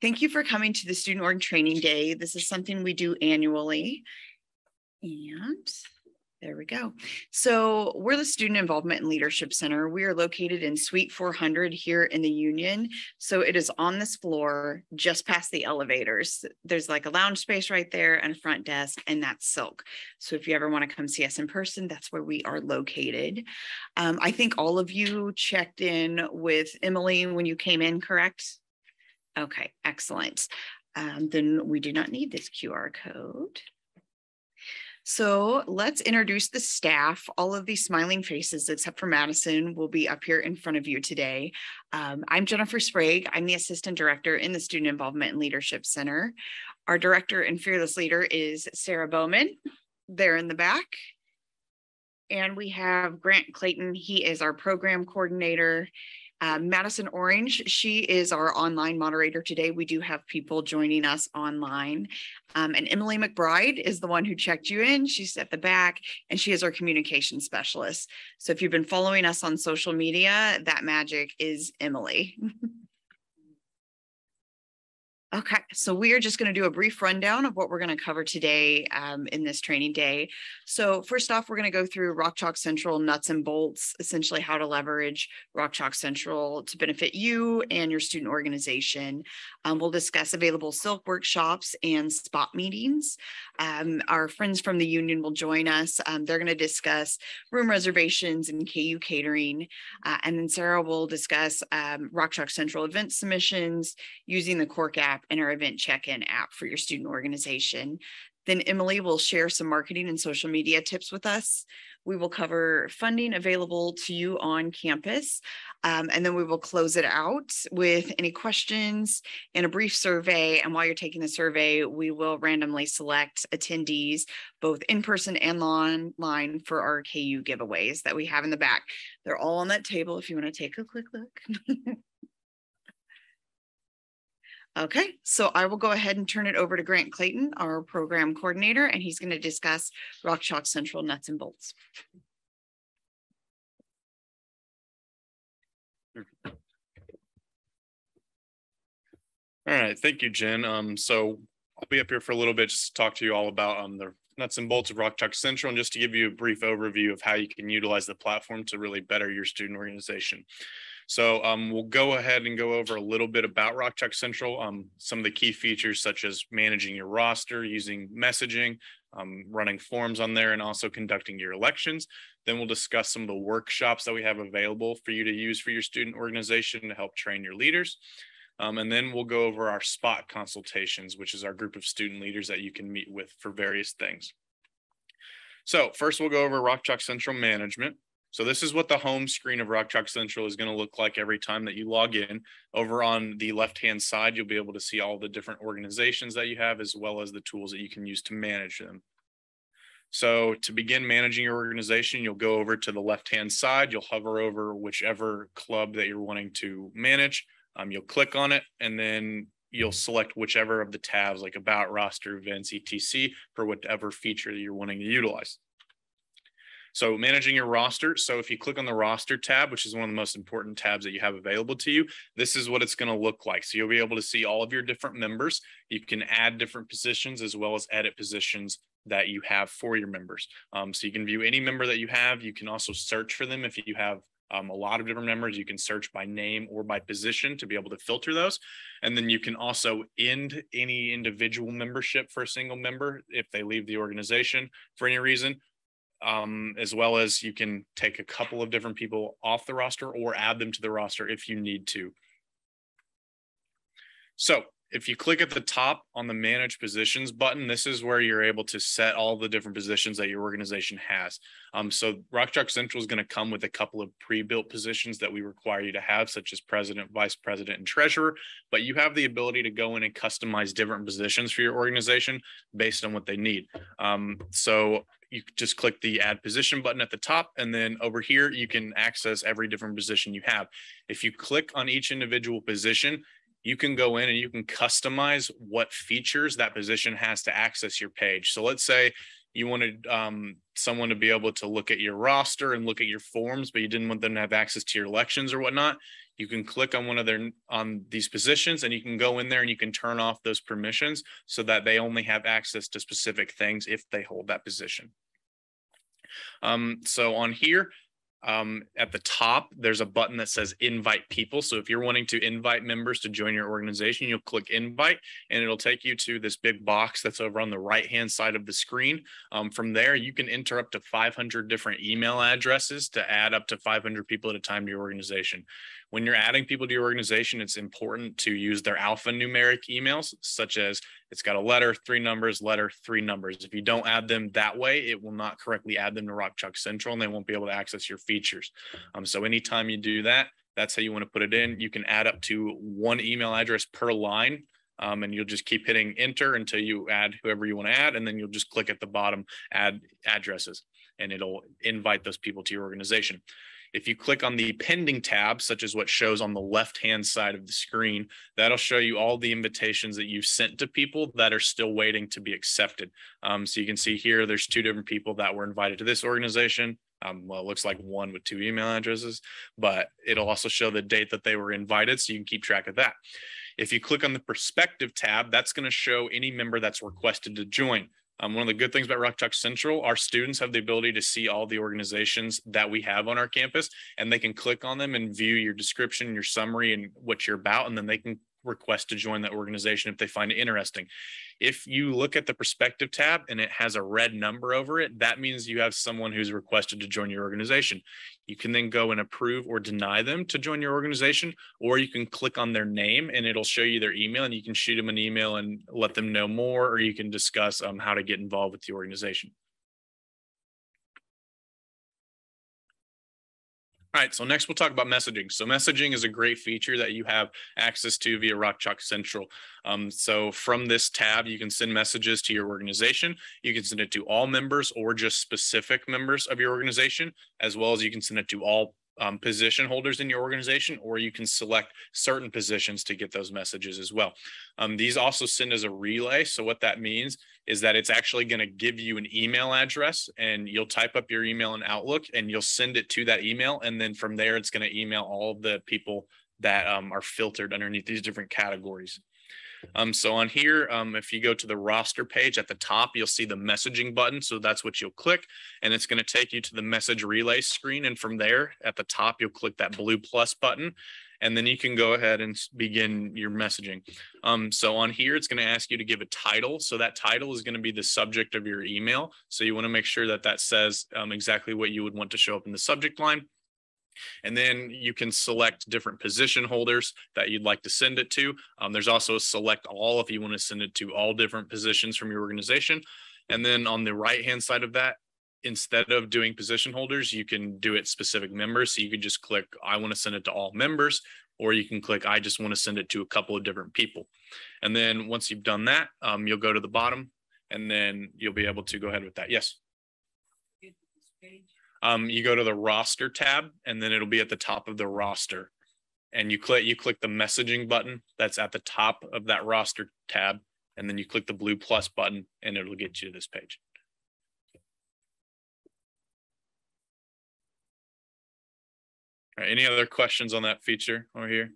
Thank you for coming to the Student Org Training Day. This is something we do annually. And there we go. So we're the Student Involvement and Leadership Center. We are located in Suite 400 here in the Union. So it is on this floor, just past the elevators. There's like a lounge space right there and a front desk, and that's SILC. So if you ever want to come see us in person, that's where we are located. Um, I think all of you checked in with Emily when you came in, correct? Okay, excellent. Um, then we do not need this QR code. So let's introduce the staff. All of these smiling faces, except for Madison, will be up here in front of you today. Um, I'm Jennifer Sprague. I'm the Assistant Director in the Student Involvement and Leadership Center. Our Director and Fearless Leader is Sarah Bowman, there in the back. And we have Grant Clayton. He is our Program Coordinator. Uh, Madison Orange, she is our online moderator today. We do have people joining us online. Um, and Emily McBride is the one who checked you in. She's at the back and she is our communication specialist. So if you've been following us on social media, that magic is Emily. Okay, so we are just going to do a brief rundown of what we're going to cover today um, in this training day. So first off, we're going to go through Rock Chalk Central nuts and bolts, essentially how to leverage Rock Chalk Central to benefit you and your student organization. Um, we'll discuss available SILC workshops and spot meetings. Um, our friends from the union will join us. Um, they're going to discuss room reservations and KU catering. Uh, and then Sarah will discuss um, Rock Chalk Central event submissions using the CORQ app app and our event check-in app for your student organization. Then Emily will share some marketing and social media tips with us. We will cover funding available to you on campus. Um, and then we will close it out with any questions and a brief survey. And while you're taking the survey, we will randomly select attendees, both in person and online, for our KU giveaways that we have in the back. They're all on that table if you want to take a quick look. Okay, so I will go ahead and turn it over to Grant Clayton, our program coordinator, and he's going to discuss Rock Chalk Central nuts and bolts. All right, thank you, Jen. Um, so I'll be up here for a little bit just to talk to you all about um, the nuts and bolts of Rock Chalk Central and just to give you a brief overview of how you can utilize the platform to really better your student organization. So um, we'll go ahead and go over a little bit about Rock Chalk Central, um, some of the key features such as managing your roster, using messaging, um, running forms on there, and also conducting your elections. Then we'll discuss some of the workshops that we have available for you to use for your student organization to help train your leaders. Um, and then we'll go over our spot consultations, which is our group of student leaders that you can meet with for various things. So first we'll go over Rock Chalk Central Management. So this is what the home screen of Rock Chalk Central is going to look like every time that you log in. Over on the left-hand side, you'll be able to see all the different organizations that you have, as well as the tools that you can use to manage them. So to begin managing your organization, you'll go over to the left-hand side. You'll hover over whichever club that you're wanting to manage. Um, you'll click on it, and then you'll select whichever of the tabs like about roster events etc for whatever feature that you're wanting to utilize so managing your roster. So if you click on the roster tab, which is one of the most important tabs that you have available to you, this is what it's going to look like. So you'll be able to see all of your different members. You can add different positions as well as edit positions that you have for your members. Um, so you can view any member that you have. You can also search for them if you have um, a lot of different members. You can search by name or by position to be able to filter those. And then you can also end any individual membership for a single member if they leave the organization for any reason, um, as well as you can take a couple of different people off the roster or add them to the roster if you need to. So if you click at the top on the manage positions button, this is where you're able to set all the different positions that your organization has. Um, so Rock Chalk Central is going to come with a couple of pre-built positions that we require you to have, such as president, vice president, and treasurer. But you have the ability to go in and customize different positions for your organization based on what they need. Um, so you just click the add position button at the top and then over here you can access every different position you have if you click on each individual position you can go in and you can customize what features that position has to access your page. So let's say you wanted um, someone to be able to look at your roster and look at your forms, but you didn't want them to have access to your elections or whatnot, you can click on one of their on these positions and you can go in there and you can turn off those permissions so that they only have access to specific things if they hold that position. Um, so on here, um, at the top, there's a button that says invite people. So if you're wanting to invite members to join your organization, you'll click invite and it'll take you to this big box that's over on the right hand side of the screen. Um, from there, you can enter up to 500 different email addresses to add up to 500 people at a time to your organization when you're adding people to your organization, it's important to use their alphanumeric emails, such as it's got a letter, three numbers, letter, three numbers. If you don't add them that way, it will not correctly add them to Rock Chalk Central and they won't be able to access your features. Um, so anytime you do that, that's how you want to put it in. You can add up to one email address per line. Um, and you'll just keep hitting enter until you add whoever you want to add, and then you'll just click at the bottom, add addresses, and it'll invite those people to your organization. If you click on the pending tab, such as what shows on the left-hand side of the screen, that'll show you all the invitations that you've sent to people that are still waiting to be accepted. Um, so you can see here, there's two different people that were invited to this organization. Um, well, it looks like one with two email addresses, but it'll also show the date that they were invited so you can keep track of that. If you click on the perspective tab, that's going to show any member that's requested to join. Um, one of the good things about Rock Chalk Central, our students have the ability to see all the organizations that we have on our campus, and they can click on them and view your description, your summary, and what you're about, and then they can request to join that organization if they find it interesting. If you look at the perspective tab and it has a red number over it, that means you have someone who's requested to join your organization. You can then go and approve or deny them to join your organization, or you can click on their name and it'll show you their email and you can shoot them an email and let them know more, or you can discuss um, how to get involved with the organization. All right, so next we'll talk about messaging. So messaging is a great feature that you have access to via Rock Chalk Central. Um, so from this tab, you can send messages to your organization. You can send it to all members or just specific members of your organization, as well as you can send it to all um, position holders in your organization, or you can select certain positions to get those messages as well. Um, these also send as a relay. So what that means is that it's actually going to give you an email address and you'll type up your email in Outlook and you'll send it to that email. And then from there, it's going to email all the people that um, are filtered underneath these different categories. Um, so on here, um, if you go to the roster page at the top, you'll see the messaging button. So that's what you'll click and it's going to take you to the message relay screen. And from there at the top, you'll click that blue plus button and then you can go ahead and begin your messaging. Um, so on here, it's going to ask you to give a title. So that title is going to be the subject of your email. So you want to make sure that that says um, exactly what you would want to show up in the subject line. And then you can select different position holders that you'd like to send it to. Um, there's also a select all if you want to send it to all different positions from your organization. And then on the right hand side of that, instead of doing position holders, you can do it specific members. So you could just click, I want to send it to all members, or you can click, I just want to send it to a couple of different people. And then once you've done that, um, you'll go to the bottom and then you'll be able to go ahead with that. Yes um, you go to the roster tab and then it'll be at the top of the roster. And you click you click the messaging button that's at the top of that roster tab and then you click the blue plus button and it'll get you to this page. Any other questions on that feature over here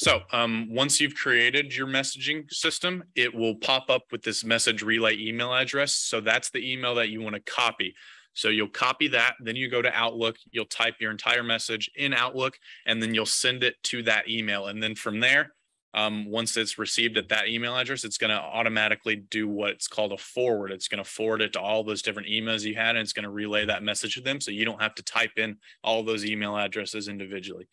so um, once you've created your messaging system, it will pop up with this message relay email address. So that's the email that you want to copy. So you'll copy that, then you go to Outlook, you'll type your entire message in Outlook, and then you'll send it to that email. And then from there, um, once it's received at that email address, it's going to automatically do what's called a forward. It's going to forward it to all those different emails you had, and it's going to relay that message to them. So you don't have to type in all those email addresses individually.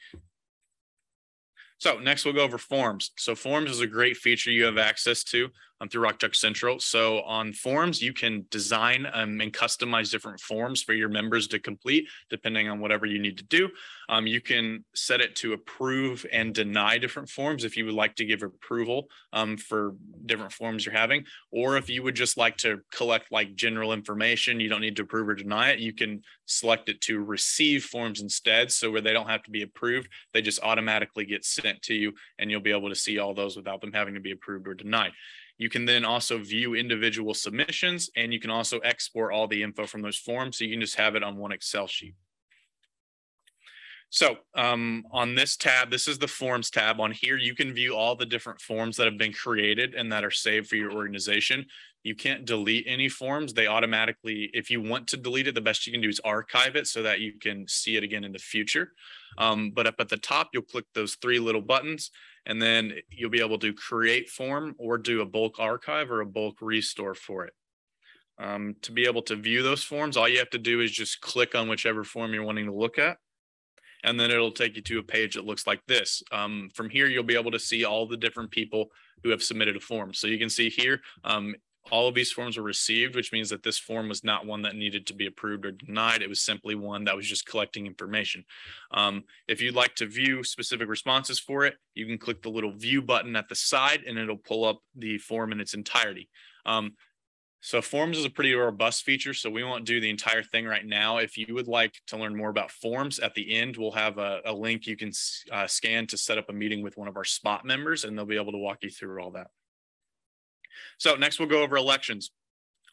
So next we'll go over forms. So forms is a great feature you have access to um, through Rock Chalk Central. So on forms, you can design um, and customize different forms for your members to complete, depending on whatever you need to do. Um, you can set it to approve and deny different forms if you would like to give approval um, for different forms you're having, or if you would just like to collect like general information, you don't need to approve or deny it. You can select it to receive forms instead. So where they don't have to be approved, they just automatically get sent to you and you'll be able to see all those without them having to be approved or denied You can then also view individual submissions and you can also export all the info from those forms. So you can just have it on one Excel sheet. So um, on this tab, this is the forms tab. On here, you can view all the different forms that have been created and that are saved for your organization. You can't delete any forms. They automatically, if you want to delete it, the best you can do is archive it so that you can see it again in the future. Um, but up at the top, you'll click those three little buttons and then you'll be able to create form or do a bulk archive or a bulk restore for it. Um, to be able to view those forms, all you have to do is just click on whichever form you're wanting to look at and then it'll take you to a page that looks like this. Um, from here, you'll be able to see all the different people who have submitted a form. So you can see here, um, all of these forms were received, which means that this form was not one that needed to be approved or denied. It was simply one that was just collecting information. Um, if you'd like to view specific responses for it, you can click the little view button at the side and it'll pull up the form in its entirety. Um, so forms is a pretty robust feature, so we won't do the entire thing right now. If you would like to learn more about forms at the end, we'll have a, a link you can uh, scan to set up a meeting with one of our spot members and they'll be able to walk you through all that. So next we'll go over elections.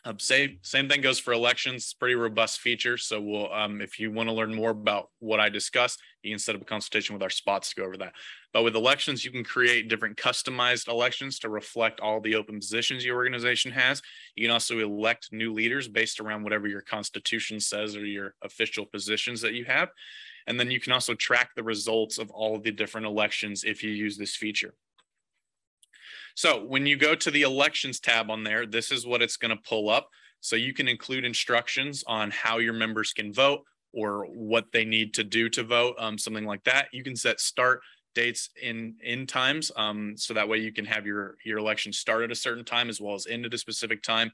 Um, same, same thing goes for elections, pretty robust feature. So we'll, um, if you want to learn more about what I discussed, you can set up a consultation with our spots to go over that. But with elections, you can create different customized elections to reflect all the open positions your organization has. You can also elect new leaders based around whatever your constitution says or your official positions that you have. And then you can also track the results of all of the different elections if you use this feature. So when you go to the elections tab on there, this is what it's going to pull up. So you can include instructions on how your members can vote or what they need to do to vote, um, something like that. You can set start dates in in times um, so that way you can have your your election start at a certain time as well as end at a specific time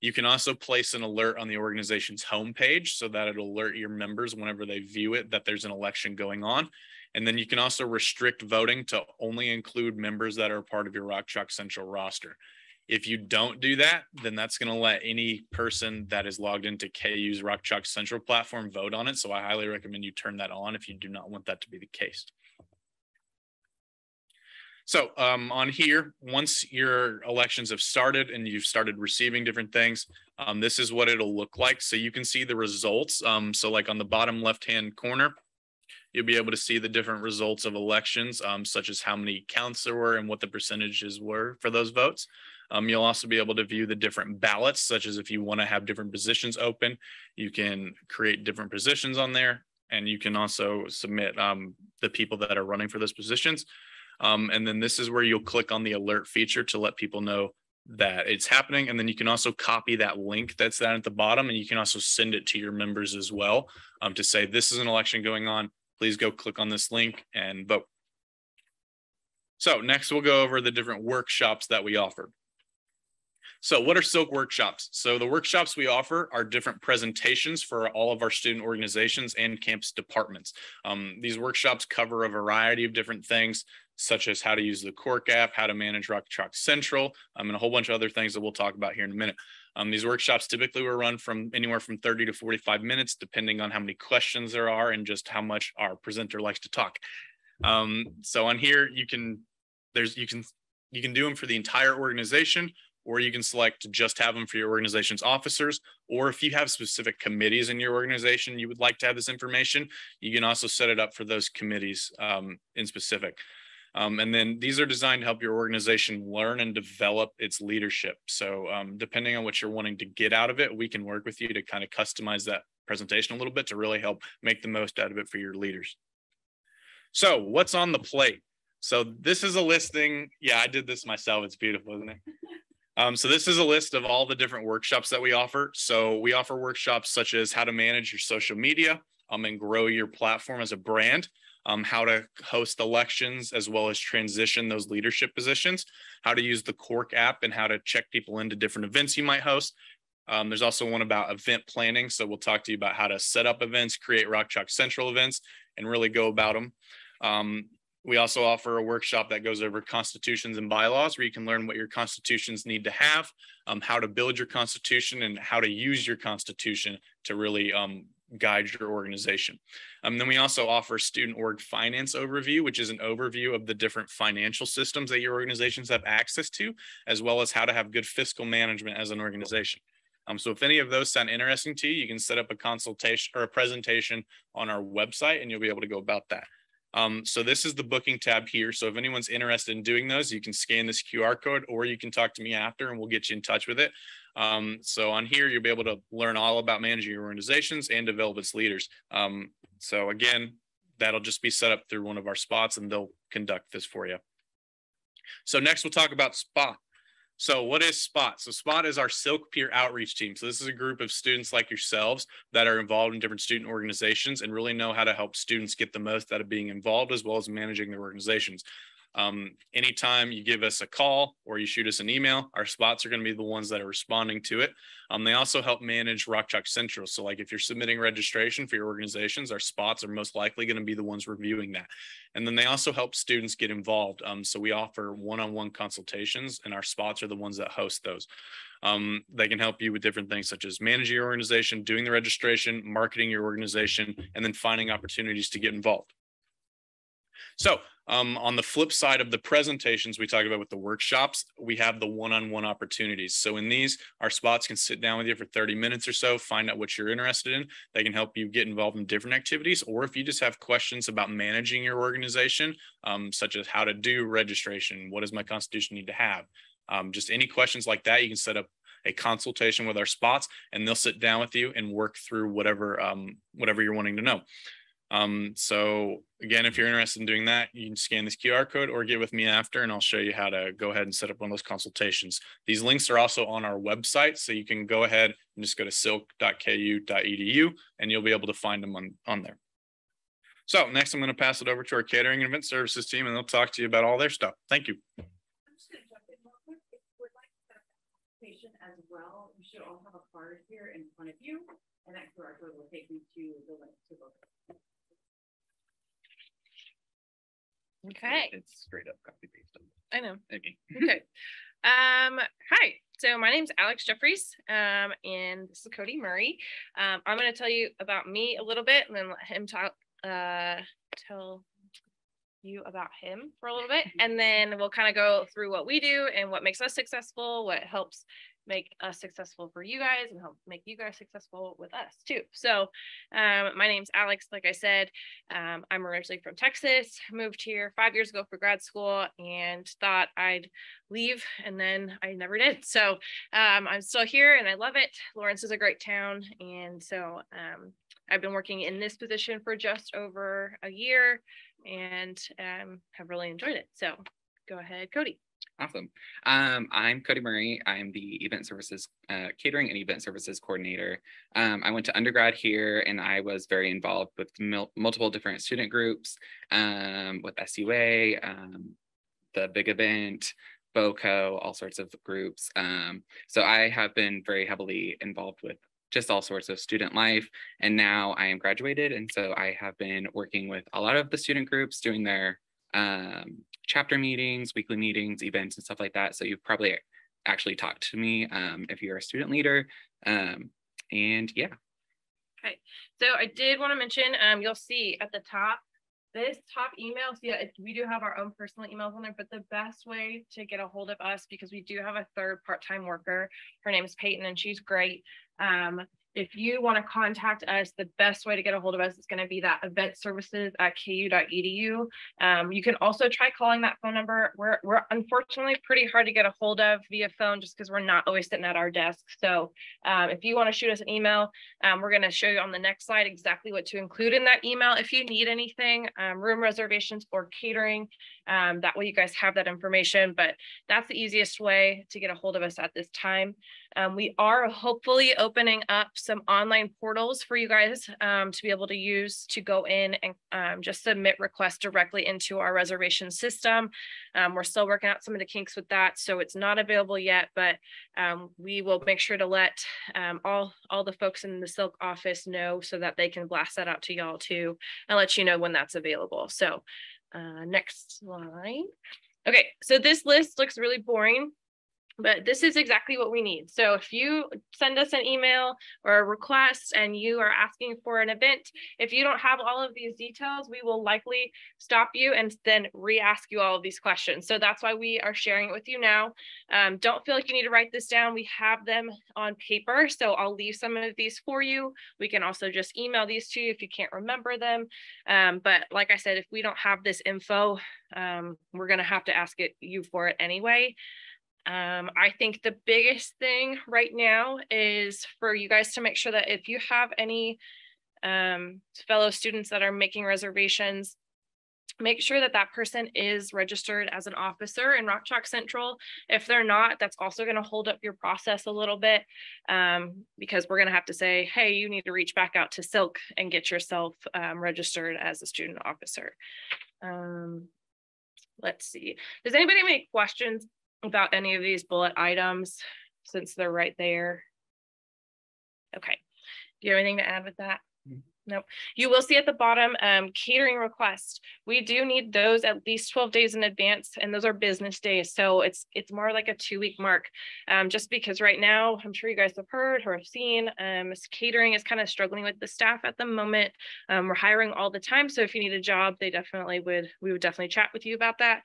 you can also place an alert on the organization's homepage so that it'll alert your members whenever they view it that there's an election going on and then you can also restrict voting to only include members that are part of your Rock Chalk Central roster. If you don't do that, then that's going to let any person that is logged into KU's Rock Chalk Central platform vote on it. So I highly recommend you turn that on if you do not want that to be the case. So um, on here, once your elections have started and you've started receiving different things, um, this is what it'll look like. So you can see the results. Um, so like on the bottom left-hand corner, You'll be able to see the different results of elections, um, such as how many counts there were and what the percentages were for those votes. Um, you'll also be able to view the different ballots, such as if you want to have different positions open, you can create different positions on there, and you can also submit um, the people that are running for those positions. Um, and then this is where you'll click on the alert feature to let people know that it's happening. And then you can also copy that link that's down at the bottom, and you can also send it to your members as well um, to say, this is an election going on please go click on this link and vote. So next we'll go over the different workshops that we offer. So what are SILC workshops? So the workshops we offer are different presentations for all of our student organizations and campus departments. Um, these workshops cover a variety of different things, such as how to use the CORQ app, how to manage Rock Chalk Central, um, and a whole bunch of other things that we'll talk about here in a minute. Um, these workshops typically will run from anywhere from 30 to 45 minutes, depending on how many questions there are and just how much our presenter likes to talk. Um, so on here, you can, there's, you can, you can do them for the entire organization, or you can select to just have them for your organization's officers. Or if you have specific committees in your organization, you would like to have this information, you can also set it up for those committees um, in specific. Um, and then these are designed to help your organization learn and develop its leadership. So um, depending on what you're wanting to get out of it, we can work with you to kind of customize that presentation a little bit to really help make the most out of it for your leaders. So what's on the plate? So this is a listing. Yeah, I did this myself. It's beautiful, isn't it? Um, so this is a list of all the different workshops that we offer. So we offer workshops such as how to manage your social media um, and grow your platform as a brand um, how to host elections as well as transition those leadership positions, how to use the CORQ app and how to check people into different events you might host. Um, there's also one about event planning. So we'll talk to you about how to set up events, create Rock Chalk Central events, and really go about them. Um, we also offer a workshop that goes over constitutions and bylaws where you can learn what your constitutions need to have, um, how to build your constitution, and how to use your constitution to really um, guide your organization. Um, then we also offer student org finance overview, which is an overview of the different financial systems that your organizations have access to, as well as how to have good fiscal management as an organization. Um, so if any of those sound interesting to you, you can set up a consultation or a presentation on our website and you'll be able to go about that. Um, so this is the booking tab here. So if anyone's interested in doing those, you can scan this QR code or you can talk to me after and we'll get you in touch with it. Um, so on here, you'll be able to learn all about managing your organizations and develop its leaders. Um, so again, that'll just be set up through one of our spots and they'll conduct this for you. So next we'll talk about SPOT. So what is SPOT? So SPOT is our SILC Peer Outreach Team. So this is a group of students like yourselves that are involved in different student organizations and really know how to help students get the most out of being involved as well as managing their organizations. Um, anytime you give us a call or you shoot us an email, our spots are going to be the ones that are responding to it. Um, they also help manage Rock Chalk Central. So, like if you're submitting registration for your organizations, our spots are most likely going to be the ones reviewing that. And then they also help students get involved. Um, so, we offer one on one consultations, and our spots are the ones that host those. Um, they can help you with different things such as managing your organization, doing the registration, marketing your organization, and then finding opportunities to get involved. So um, on the flip side of the presentations we talk about with the workshops, we have the one-on-one opportunities. So in these, our spots can sit down with you for 30 minutes or so, find out what you're interested in. They can help you get involved in different activities, or if you just have questions about managing your organization, um, such as how to do registration, what does my constitution need to have? Um, just any questions like that, you can set up a consultation with our spots and they'll sit down with you and work through whatever um, whatever you're wanting to know. Um, so again, if you're interested in doing that, you can scan this QR code or get with me after and I'll show you how to go ahead and set up one of those consultations. These links are also on our website. So you can go ahead and just go to silc.ku.edu and you'll be able to find them on, on there. So next I'm going to pass it over to our catering and event services team and they'll talk to you about all their stuff. Thank you. As well, you should all have a card here in front of you, and that QR code will take you to the link to. Okay. It's straight up copy paste. I know. Okay. Okay. Um, hi. So my name's Alex Jeffries, um, and this is Cody Murray. Um, I'm going to tell you about me a little bit, and then let him talk. Uh, tell you about him for a little bit, and then we'll kind of go through what we do and what makes us successful, what helps make us successful for you guys and help make you guys successful with us too. So, um, my name's Alex. Like I said, um, I'm originally from Texas. Moved here five years ago for grad school and thought I'd leave, and then I never did. So, um, I'm still here and I love it. Lawrence is a great town, and so um, I've been working in this position for just over a year and um, have really enjoyed it. So, go ahead, Cody. Awesome. Um, I'm Cody Murray. I'm the event services, uh, catering and event services coordinator. Um, I went to undergrad here and I was very involved with mil- multiple different student groups, um, with SUA, um, the big event, BOCO, all sorts of groups. Um, so I have been very heavily involved with just all sorts of student life. And now I am graduated. And so I have been working with a lot of the student groups doing their um, chapter meetings, weekly meetings, events, and stuff like that. So you've probably actually talked to me um, if you're a student leader. Um, and yeah. Okay, so I did want to mention, um, you'll see at the top, this top email, so yeah, we do have our own personal emails on there, but the best way to get a hold of us, because we do have a third part-time worker, her name is Peyton and she's great. Um, if you want to contact us, the best way to get a hold of us is going to be that event services at ku.edu. Um, you can also try calling that phone number. We're, we're unfortunately pretty hard to get a hold of via phone just because we're not always sitting at our desk. So um, if you want to shoot us an email, um, we're going to show you on the next slide exactly what to include in that email. If you need anything, um, room reservations or catering, um, that way you guys have that information. But that's the easiest way to get a hold of us at this time. Um, we are hopefully opening up some online portals for you guys um, to be able to use to go in and um, just submit requests directly into our reservation system. Um, we're still working out some of the kinks with that, so it's not available yet, but um, we will make sure to let um, all, all the folks in the SILC office know so that they can blast that out to y'all too and let you know when that's available. So uh, next slide. Okay, so this list looks really boring but this is exactly what we need. So if you send us an email or a request and you are asking for an event, if you don't have all of these details, we will likely stop you and then re-ask you all of these questions. So that's why we are sharing it with you now. Um, don't feel like you need to write this down. We have them on paper. So I'll leave some of these for you. We can also just email these to you if you can't remember them. Um, but like I said, if we don't have this info, um, we're going to have to ask it you for it anyway. Um, I think the biggest thing right now is for you guys to make sure that if you have any um, fellow students that are making reservations, make sure that that person is registered as an officer in Rock Chalk Central. If they're not, that's also going to hold up your process a little bit um, because we're going to have to say, hey, you need to reach back out to SILC and get yourself um, registered as a student officer. Um, let's see. Does anybody have any questions about any of these bullet items since they're right there? Okay. Do you have anything to add with that? Mm. Nope. You will see at the bottom um, catering request. We do need those at least 12 days in advance, and those are business days. So it's it's more like a two week mark. Um, just because right now, I'm sure you guys have heard or have seen, um, catering is kind of struggling with the staff at the moment. Um, we're hiring all the time. So if you need a job, they definitely would, we would definitely chat with you about that.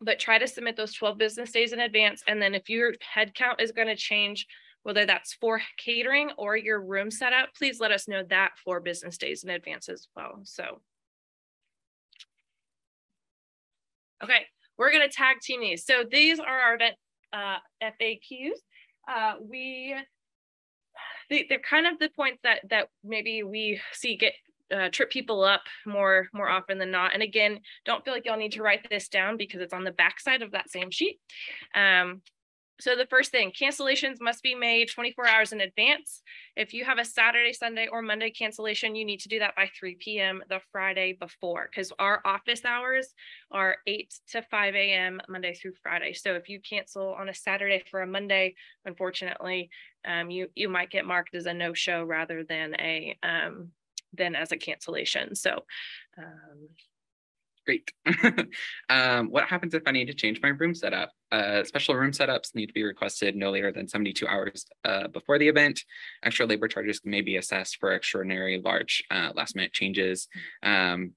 But try to submit those 12 business days in advance. And then if your headcount is going to change, whether that's for catering or your room setup, please let us know that for business days in advance as well. So. Okay, we're going to tag team these. So these are our event uh, FAQs. Uh, we, they, they're kind of the points that that maybe we see get uh, trip people up more more often than not. And again, don't feel like y'all need to write this down because it's on the back side of that same sheet. Um, so the first thing, cancellations must be made 24 hours in advance. If you have a Saturday, Sunday, or Monday cancellation, you need to do that by 3 p.m. the Friday before because our office hours are 8 to 5 a.m. Monday through Friday. So if you cancel on a Saturday for a Monday, unfortunately, um, you you might get marked as a no-show rather than a um, than as a cancellation. So um, Great. um, what happens if I need to change my room setup? Uh, special room setups need to be requested no later than 72 hours uh, before the event. Extra labor charges may be assessed for extraordinary large uh, last minute changes. Um,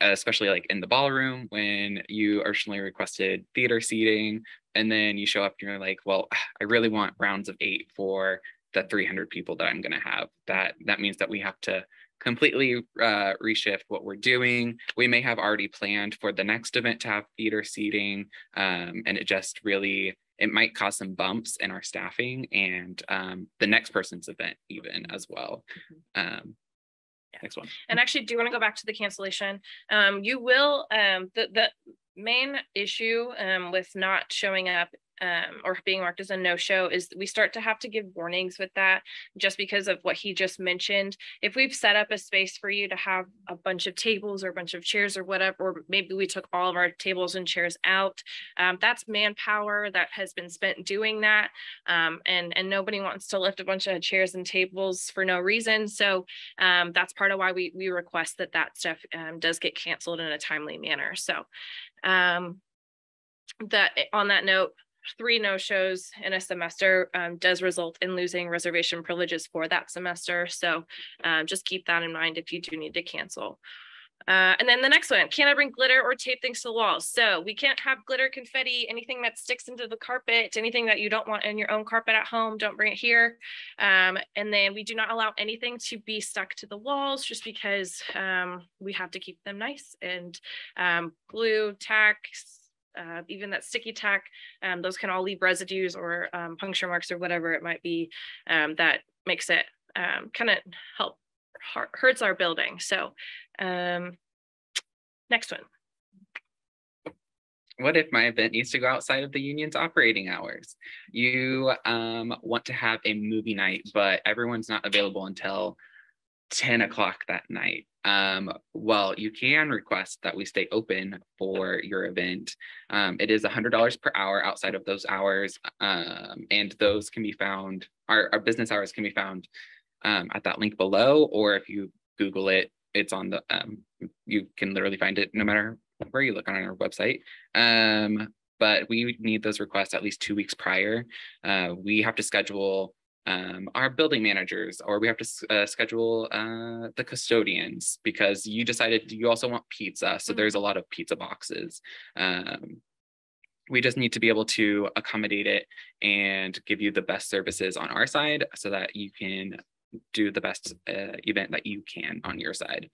especially like in the ballroom when you originally requested theater seating and then you show up and you're like well i really want rounds of eight for the 300 people that i'm going to have that that means that we have to completely uh, reshift what we're doing. We may have already planned for the next event to have theater seating, um, and it just really it might cause some bumps in our staffing and um, the next person's event even as well. Um, Next one. And actually, do want to go back to the cancellation. Um, you will um, the the main issue um, with not showing up um, or being marked as a no-show is we start to have to give warnings with that just because of what he just mentioned. If we've set up a space for you to have a bunch of tables or a bunch of chairs or whatever, or maybe we took all of our tables and chairs out, um, that's manpower that has been spent doing that. Um, and, and nobody wants to lift a bunch of chairs and tables for no reason. So um, that's part of why we, we request that that stuff um, does get canceled in a timely manner. So um, that on that note, three no-shows in a semester um, does result in losing reservation privileges for that semester. So um, just keep that in mind if you do need to cancel. Uh, and then the next one, can I bring glitter or tape things to the walls? So we can't have glitter, confetti, anything that sticks into the carpet, anything that you don't want in your own carpet at home, don't bring it here. Um, and then we do not allow anything to be stuck to the walls just because um, we have to keep them nice and um, glue, tacks, uh, even that sticky tack, um, those can all leave residues or um, puncture marks or whatever it might be um, that makes it um, kind of help hurts our building. So um, next one. What if my event needs to go outside of the union's operating hours? You um, want to have a movie night, but everyone's not available until 10 o'clock that night. Um, well, you can request that we stay open for your event. Um, it is $100 per hour outside of those hours, um, and those can be found, our, our business hours can be found um, at that link below, or if you Google it, it's on the, um, you can literally find it no matter where you look on our website. Um, but we need those requests at least two weeks prior. Uh, we have to schedule um, our building managers, or we have to uh, schedule uh, the custodians because you decided you also want pizza. So Mhm. there's a lot of pizza boxes. Um, we just need to be able to accommodate it and give you the best services on our side so that you can do the best uh, event that you can on your side.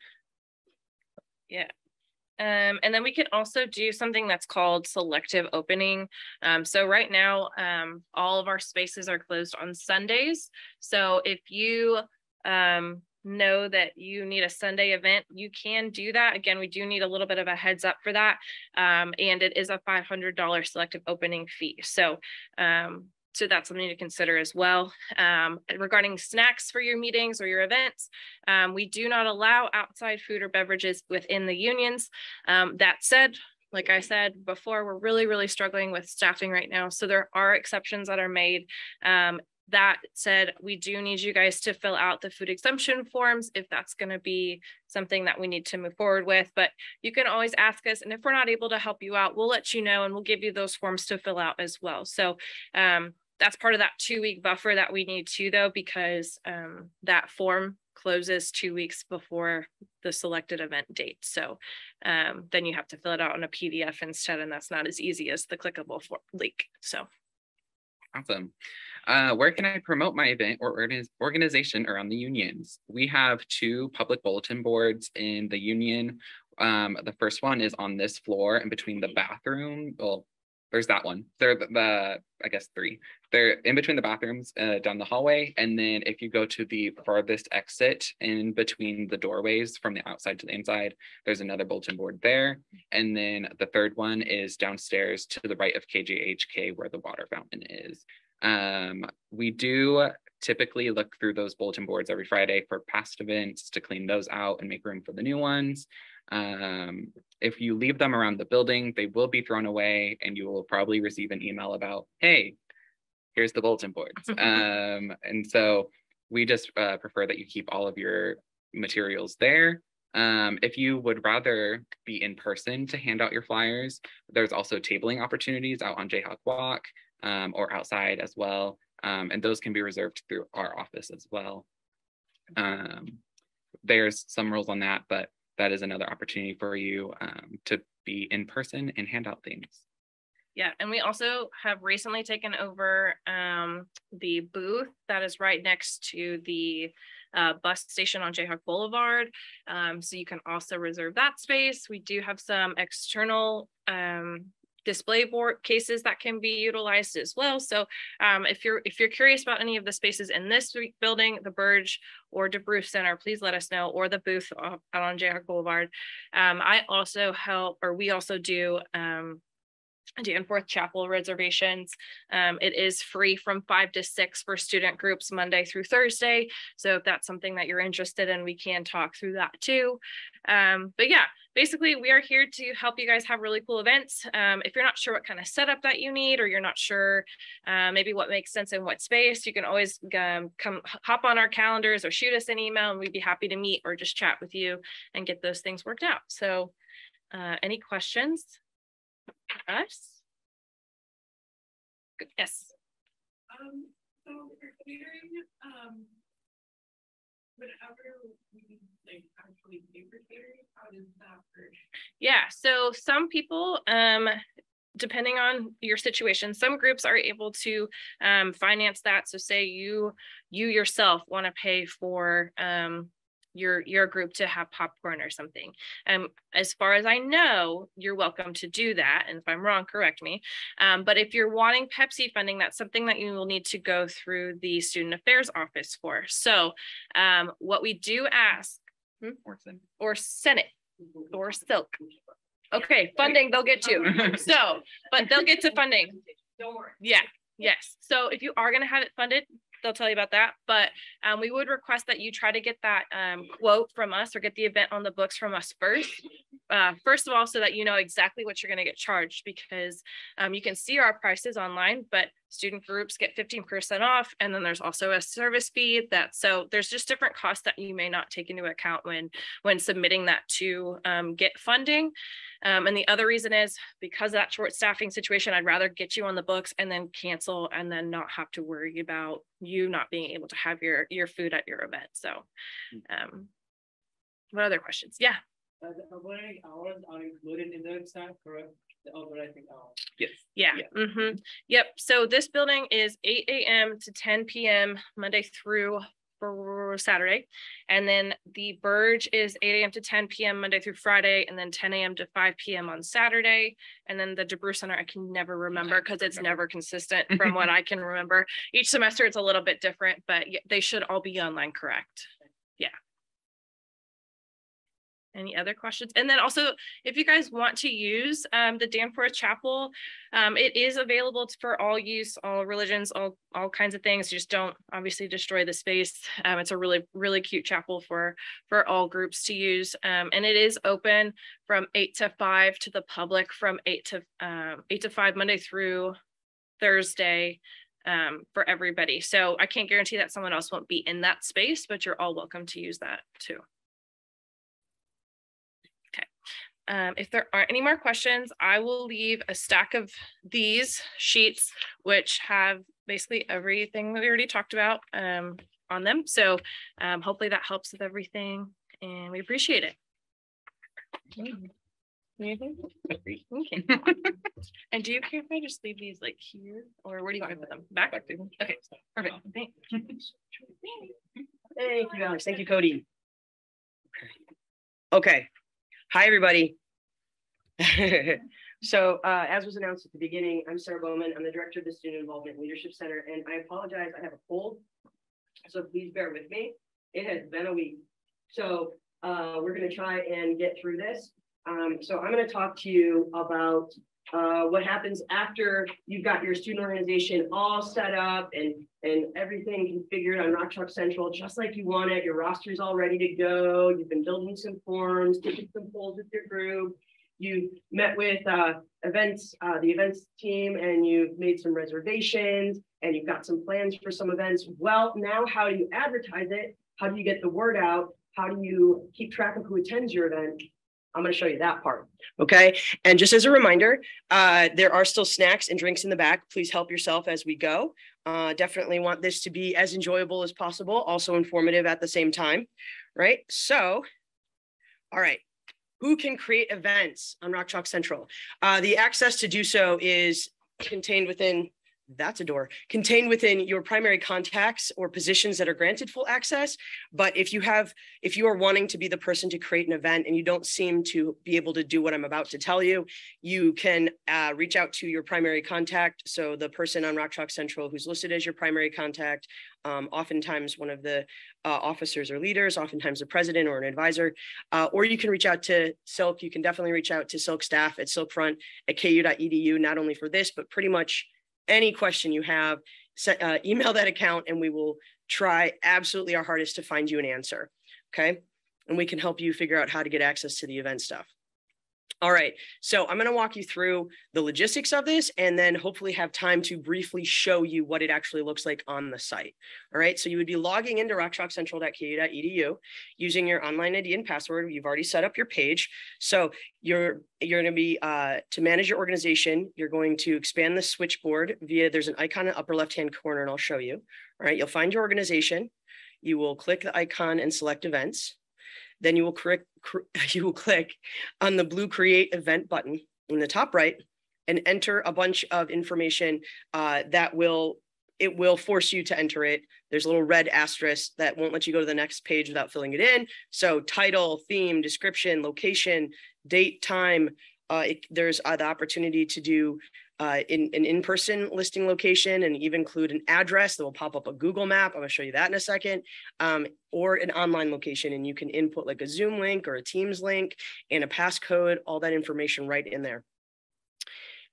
Um, and then we can also do something that's called selective opening. Um, so right now, um, all of our spaces are closed on Sundays. So if you um, know that you need a Sunday event, you can do that. Again, we do need a little bit of a heads up for that. Um, and it is a $500 selective opening fee. So um, so that's something to consider as well. Um, regarding snacks for your meetings or your events, um, we do not allow outside food or beverages within the unions. Um, that said, like I said before, we're really, really struggling with staffing right now. So there are exceptions that are made. Um, that said, we do need you guys to fill out the food exemption forms if that's going to be something that we need to move forward with. But you can always ask us. And if we're not able to help you out, we'll let you know and we'll give you those forms to fill out as well. So um, that's part of that two week buffer that we need too, though, because um, that form closes two weeks before the selected event date. So um, then you have to fill it out on a PDF instead, and that's not as easy as the clickable for link. So Awesome. Uh, where can I promote my event or organiz- organization around the unions? We have two public bulletin boards in the union. Um, the first one is on this floor and between the bathroom. Well, there's that one. There, the, the I guess three. They're in between the bathrooms uh, down the hallway, and then if you go to the farthest exit in between the doorways from the outside to the inside, there's another bulletin board there. And then the third one is downstairs to the right of KJHK where the water fountain is. Um, we do typically look through those bulletin boards every Friday for past events to clean those out and make room for the new ones. Um, if you leave them around the building, they will be thrown away and you will probably receive an email about, hey, here's the bulletin boards. um, and so we just uh, prefer that you keep all of your materials there. Um, if you would rather be in person to hand out your flyers, there's also tabling opportunities out on Jayhawk Walk um, or outside as well. Um, and those can be reserved through our office as well. Um, there's some rules on that, but that is another opportunity for you um, to be in person and hand out things. Yeah, and we also have recently taken over um, the booth that is right next to the uh, bus station on Jayhawk Boulevard. Um, so you can also reserve that space. We do have some external um, display board cases that can be utilized as well. So um, if you're if you're curious about any of the spaces in this building, the Burge or DeBruce Center, please let us know, or the booth out on Jayhawk Boulevard. Um, I also help, or we also do um, Danforth Chapel reservations. Um, it is free from five to six for student groups Monday through Thursday. So if that's something that you're interested in, we can talk through that too. Um, but yeah, basically we are here to help you guys have really cool events. Um, if you're not sure what kind of setup that you need, or you're not sure uh, maybe what makes sense in what space, you can always um, come hop on our calendars or shoot us an email and we'd be happy to meet or just chat with you and get those things worked out. So uh, any questions? us? Yes, Um, so for catering, um. Yeah, so some people, um, depending on your situation, some groups are able to um finance that. So say you, you yourself want to pay for um your your group to have popcorn or something. Um, as far as I know, you're welcome to do that. And if I'm wrong, correct me. Um, but if you're wanting Pepsi funding, that's something that you will need to go through the student affairs office for. So um, what we do ask Orson. or Senate or SILC. Okay, funding they'll get to. So, but they'll get to funding. Don't worry. Yeah, yes. So if you are gonna have it funded, they'll tell you about that. But um, we would request that you try to get that um, quote from us or get the event on the books from us first. uh, first of all, so that you know exactly what you're going to get charged because um, you can see our prices online, but student groups get 15% off. And then there's also a service fee that, so there's just different costs that you may not take into account when, when submitting that to um, get funding. Um, and the other reason is because of that short staffing situation, I'd rather get you on the books and then cancel and then not have to worry about you not being able to have your, your food at your event. So, um, what other questions? Yeah. Uh, the operating hours are included in the staff, correct? The operating hours. Yes. Yeah. hmm Yep. So this building is eight AM to ten PM, Monday through Saturday. And then the Burge is eight AM to ten PM, Monday through Friday, and then ten AM to five PM on Saturday. And then the DeBruce Center, I can never remember because it's never consistent from what I can remember. Each semester it's a little bit different, but they should all be online, correct? Yeah. Any other questions? And then also, if you guys want to use um, the Danforth Chapel, um, it is available for all use, all religions, all all kinds of things. Just don't obviously destroy the space. Um, it's a really really cute chapel for for all groups to use, um, and it is open from eight to five to the public from eight to um, eight to five Monday through Thursday um, for everybody. So I can't guarantee that someone else won't be in that space, but you're all welcome to use that too. Um, if there aren't any more questions, I will leave a stack of these sheets, which have basically everything that we already talked about um, on them. So um, hopefully that helps with everything and we appreciate it. Anything? Okay. And do you care if I just leave these like here or where do you want me to put them? Back? Okay, perfect. Thank- you. Thank you, Alex. Thank you, Cody. Okay. Hi, everybody. So uh, as was announced at the beginning, I'm Sarah Bowman. I'm the director of the Student Involvement Leadership Center, and I apologize, I have a cold. So please bear with me. It has been a week. So uh, we're gonna try and get through this. Um, so I'm gonna talk to you about uh, what happens after you've got your student organization all set up and, and everything configured on Rock Chalk Central, just like you want it. Your roster is all ready to go. You've been building some forms, taking some polls with your group. You met with uh, events, uh, the events team, and you've made some reservations and you've got some plans for some events. Well, now how do you advertise it? How do you get the word out? How do you keep track of who attends your event? I'm going to show you that part. Okay. And just as a reminder, uh, there are still snacks and drinks in the back. Please help yourself as we go. Uh, definitely want this to be as enjoyable as possible, also informative at the same time. Right. So, all right. Who can create events on Rock Chalk Central? Uh, the access to do so is contained within that's a door contained within your primary contacts or positions that are granted full access. But if you have, if you are wanting to be the person to create an event and you don't seem to be able to do what I'm about to tell you, you can uh, reach out to your primary contact. So the person on Rock Chalk Central who's listed as your primary contact, um, oftentimes one of the uh, officers or leaders, oftentimes the president or an advisor, uh, or you can reach out to SILC. You can definitely reach out to SILC staff at silcfront at ku.edu, not only for this, but pretty much any question you have, uh, email that account and we will try absolutely our hardest to find you an answer. Okay. And we can help you figure out how to get access to the event stuff. All right. So I'm going to walk you through the logistics of this and then hopefully have time to briefly show you what it actually looks like on the site. All right. So you would be logging into rockchalkcentral.ku.edu using your online ID and password. You've already set up your page. So you're you're going to be uh, to manage your organization. You're going to expand the switchboard via there's an icon in the upper left hand corner, and I'll show you. All right, you'll find your organization. You will click the icon and select events. Then you will click you will click on the blue create event button in the top right and enter a bunch of information uh, that will it will force you to enter it. There's a little red asterisk that won't let you go to the next page without filling it in. So title, theme, description, location, date, time. Uh, it, there's uh, the opportunity to do uh, in an in-person listing location and even include an address that will pop up a Google map. I'm gonna show you that in a second, um, or an online location. And you can input like a Zoom link or a Teams link and a passcode, all that information right in there.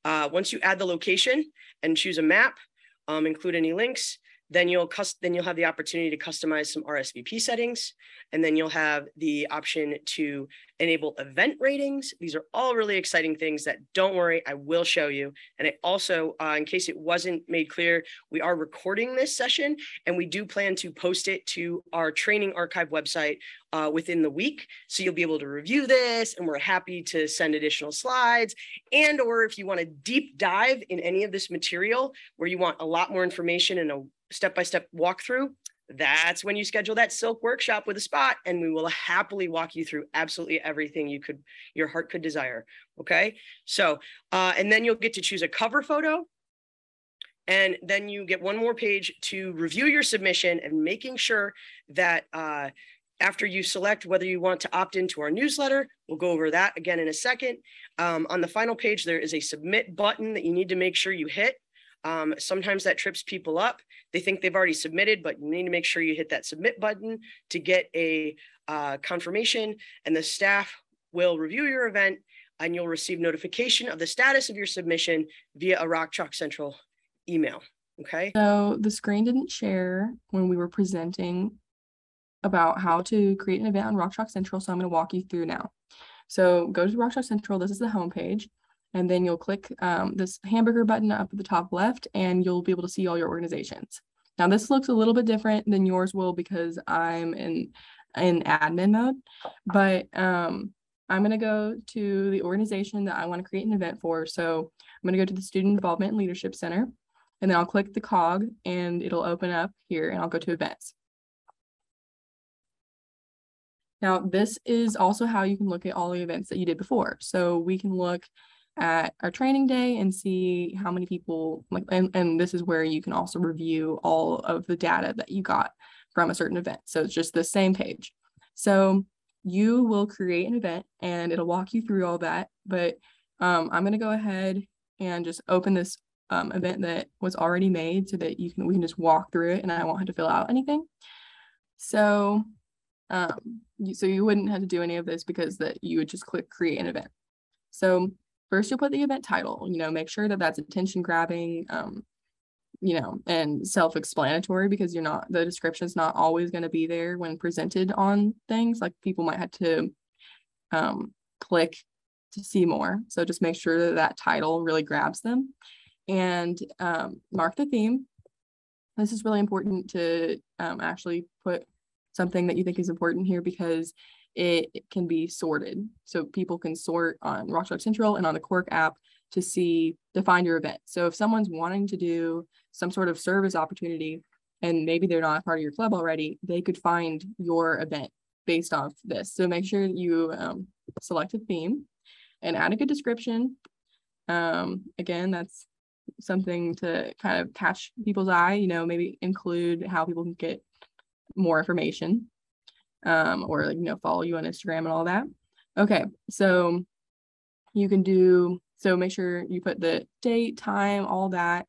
Uh, once you add the location and choose a map, um, include any links, Then you'll cust then you'll have the opportunity to customize some RSVP settings, and then you'll have the option to enable event ratings. These are all really exciting things that don't worry, I will show you. And it also, uh, in case it wasn't made clear, we are recording this session and we do plan to post it to our training archive website uh, within the week. So you'll be able to review this and we're happy to send additional slides. And or if you want to deep dive in any of this material where you want a lot more information and a step-by-step walkthrough, that's when you schedule that SILC workshop with a spot and we will happily walk you through absolutely everything you could your heart could desire okay so uh, and then you'll get to choose a cover photo and then you get one more page to review your submission and making sure that uh, after you select whether you want to opt into our newsletter, we'll go over that again in a second. Um, on the final page, there is a submit button that you need to make sure you hit. Um, sometimes that trips people up. They think they've already submitted, but you need to make sure you hit that submit button to get a uh, confirmation and the staff will review your event and you'll receive notification of the status of your submission via a Rock Chalk Central email. Okay. So the screen didn't share when we were presenting about how to create an event on Rock Chalk Central. So I'm going to walk you through now. So go to Rock Chalk Central. This is the homepage and then you'll click um, this hamburger button up at the top left and you'll be able to see all your organizations. Now this looks a little bit different than yours will because I'm in, in admin mode, but um, I'm gonna go to the organization that I wanna create an event for. So I'm gonna go to the Student Involvement and Leadership Center and then I'll click the cog and it'll open up here and I'll go to events. Now, this is also how you can look at all the events that you did before. So we can look at our training day and see how many people like and, and this is where you can also review all of the data that you got from a certain event. So it's just the same page. So you will create an event and it'll walk you through all that but um, i'm going to go ahead and just open this um, event that was already made so that you can we can just walk through it and i won't have to fill out anything. So um, so you wouldn't have to do any of this because that you would just click create an event. So first you'll put the event title, you know, make sure that that's attention grabbing, um, you know, and self-explanatory because you're not, the description is not always going to be there when presented on things like people might have to um, click to see more. So just make sure that that title really grabs them and um, mark the theme. This is really important to um, actually put something that you think is important here because it, can be sorted. So people can sort on Rock Chalk Central and on the CORQ app to see to find your event. So if someone's wanting to do some sort of service opportunity and maybe they're not part of your club already, they could find your event based off this. So make sure you um, select a theme and add a good description. Um, again, that's something to kind of catch people's eye, you know, maybe include how people can get more information um, or like, you know, follow you on Instagram and all that. Okay, so you can do, so make sure you put the date, time, all that.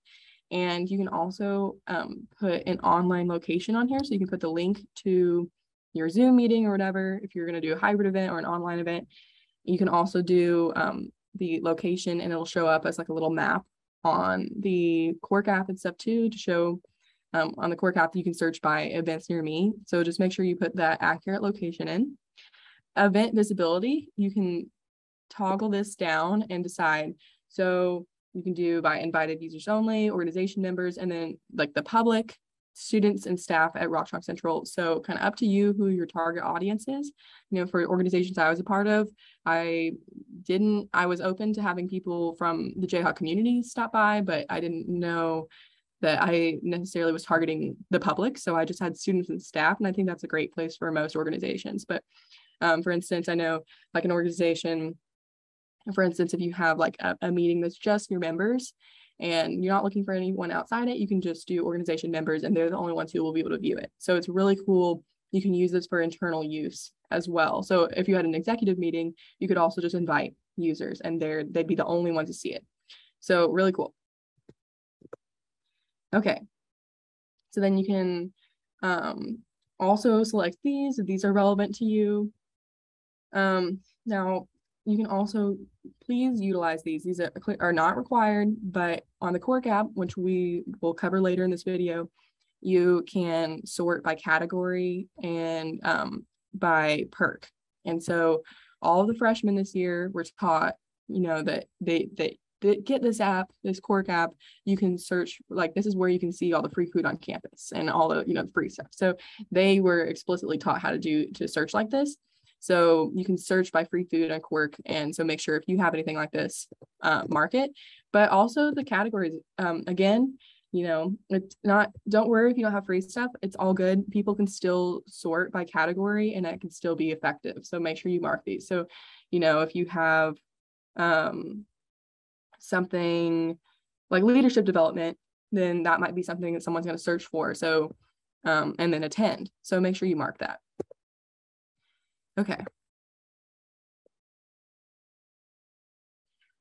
And you can also um, put an online location on here. So you can put the link to your Zoom meeting or whatever, if you're going to do a hybrid event or an online event. You can also do um, the location and it'll show up as like a little map on the CORQ app and stuff too to show um, on the CORQ app, you can search by events near me. So just make sure you put that accurate location in. Event visibility, you can toggle this down and decide. So you can do by invited users only, organization members, and then like the public, students and staff at Rock Chalk Central. So kind of up to you who your target audience is. You know, for organizations I was a part of, I didn't, I was open to having people from the Jayhawk community stop by, but I didn't know that I necessarily was targeting the public. So I just had students and staff, and I think that's a great place for most organizations. But um, for instance, I know like an organization, for instance, if you have like a, a meeting that's just your members and you're not looking for anyone outside it, you can just do organization members and they're the only ones who will be able to view it. So it's really cool. You can use this for internal use as well. So if you had an executive meeting, you could also just invite users and they're they'd be the only ones to see it. So really cool. Okay. So then you can um, also select these if these are relevant to you. Um, now, you can also please utilize these. These are, are not required, but on the CORQ app, which we will cover later in this video, you can sort by category and um, by perk. And so all the freshmen this year were taught, you know, that they they get this app, this CORQ app, you can search like this is where you can see all the free food on campus and all the, you know, free stuff. So they were explicitly taught how to do to search like this. So you can search by free food on CORQ. And so make sure if you have anything like this, uh, mark it. But also the categories, um, again, you know, it's not, don't worry if you don't have free stuff. It's all good. People can still sort by category and it can still be effective. So make sure you mark these. So, you know, if you have um, something like leadership development, then that might be something that someone's going to search for. So, um, and then attend. So make sure you mark that. Okay.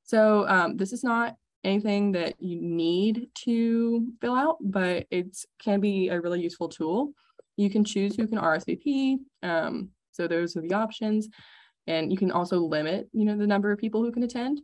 So um, this is not anything that you need to fill out, but it can be a really useful tool. You can choose who can RSVP. Um, so those are the options. And you can also limit, you know, the number of people who can attend.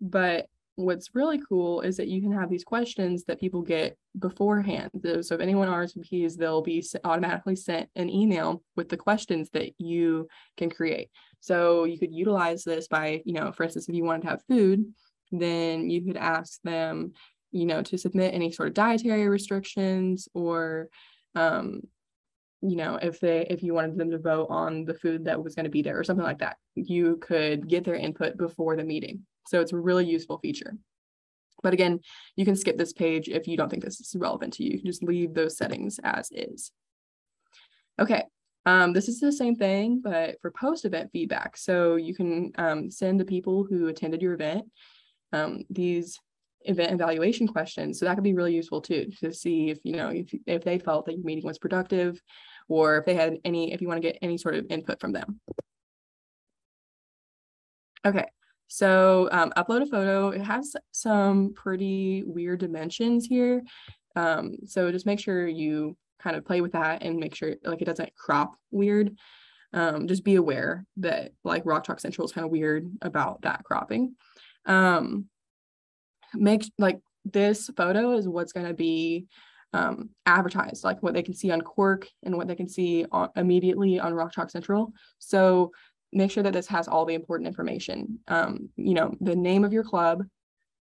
But what's really cool is that you can have these questions that people get beforehand. So if anyone RSVPs, they'll be automatically sent an email with the questions that you can create. So you could utilize this by, you know, for instance, if you wanted to have food, then you could ask them, you know, to submit any sort of dietary restrictions or, um, you know, if they if you wanted them to vote on the food that was going to be there or something like that, you could get their input before the meeting. So it's a really useful feature. But again, you can skip this page if you don't think this is relevant to you. You can just leave those settings as is. Okay, um, this is the same thing, but for post-event feedback. So you can um, send the people who attended your event um, these event evaluation questions. So that could be really useful too, to see if, you know, if, if they felt that your meeting was productive or if they had any, if you want to get any sort of input from them. Okay, so um, upload a photo. It has some pretty weird dimensions here. Um, so just make sure you kind of play with that and make sure like it doesn't crop weird. Um, just be aware that like Rock Chalk Central is kind of weird about that cropping um make like this photo is what's going to be um, advertised, like what they can see on CORQ and what they can see on, immediately on Rock Chalk Central. So make sure that this has all the important information. Um, you know, the name of your club,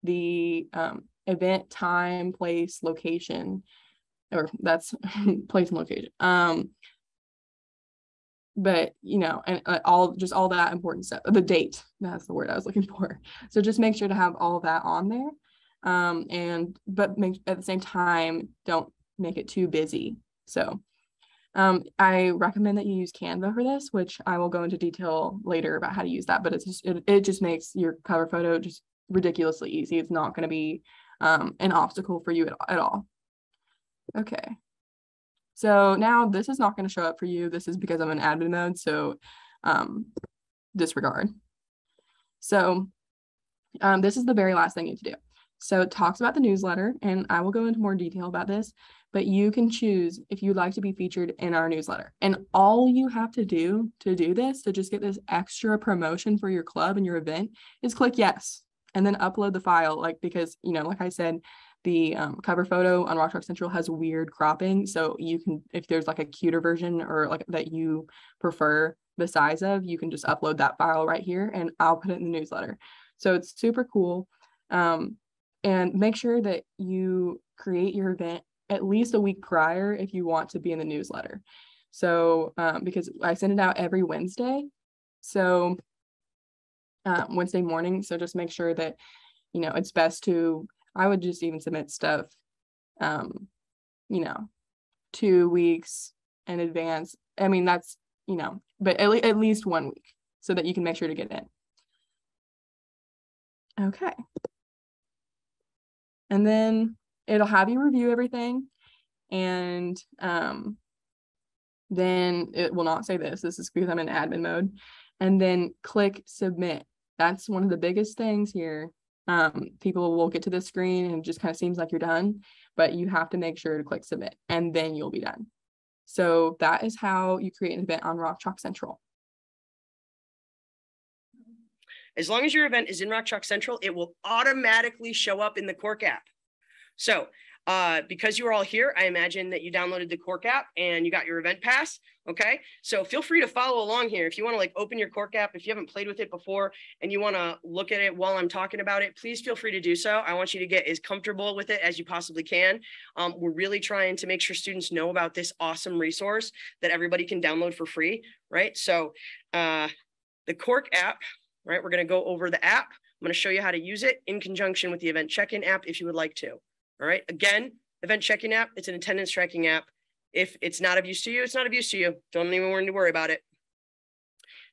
the um, event, time, place, location, or that's place and location. Um, but you know and uh, all just all that important stuff the date that's the word i was looking for so just make sure to have all that on there um and but make at the same time don't make it too busy so um i recommend that you use canva for this which i will go into detail later about how to use that but it's just it, it just makes your cover photo just ridiculously easy it's not going to be um an obstacle for you at, at all okay so now this is not going to show up for you. This is because I'm in admin mode. So um, disregard. So um, this is the very last thing you need to do. So it talks about the newsletter, and I will go into more detail about this, but you can choose if you'd like to be featured in our newsletter. And all you have to do to do this, to just get this extra promotion for your club and your event, is click yes and then upload the file. Like, because, you know, like I said, the um, cover photo on Rock Chalk Central has weird cropping. So you can, if there's like a cuter version or like that you prefer the size of, you can just upload that file right here and I'll put it in the newsletter. So it's super cool. Um, and make sure that you create your event at least a week prior if you want to be in the newsletter. So um, because I send it out every Wednesday. So um, Wednesday morning. So just make sure that, you know, it's best to I would just even submit stuff, um, you know, two weeks in advance. I mean, that's, you know, but at, le- at least one week so that you can make sure to get in. Okay. And then it'll have you review everything. And um, then it will not say this. This is because I'm in admin mode. And then click submit. That's one of the biggest things here um, people will get to the screen and it just kind of seems like you're done, but you have to make sure to click submit and then you'll be done. So that is how you create an event on Rock Chalk Central. As long as your event is in Rock Chalk Central, it will automatically show up in the CORQ app. So uh, because you are all here, I imagine that you downloaded the CORQ app and you got your event pass. Okay. So feel free to follow along here. If you want to like open your CORQ app, if you haven't played with it before and you want to look at it while I'm talking about it, please feel free to do so. I want you to get as comfortable with it as you possibly can. Um, we're really trying to make sure students know about this awesome resource that everybody can download for free. Right. So uh, the CORQ app, right? We're going to go over the app. I'm going to show you how to use it in conjunction with the event check-in app if you would like to. All right. Again, event checking app, it's an attendance tracking app. If it's not of use to you, it's not of use to you. Don't even need to worry about it.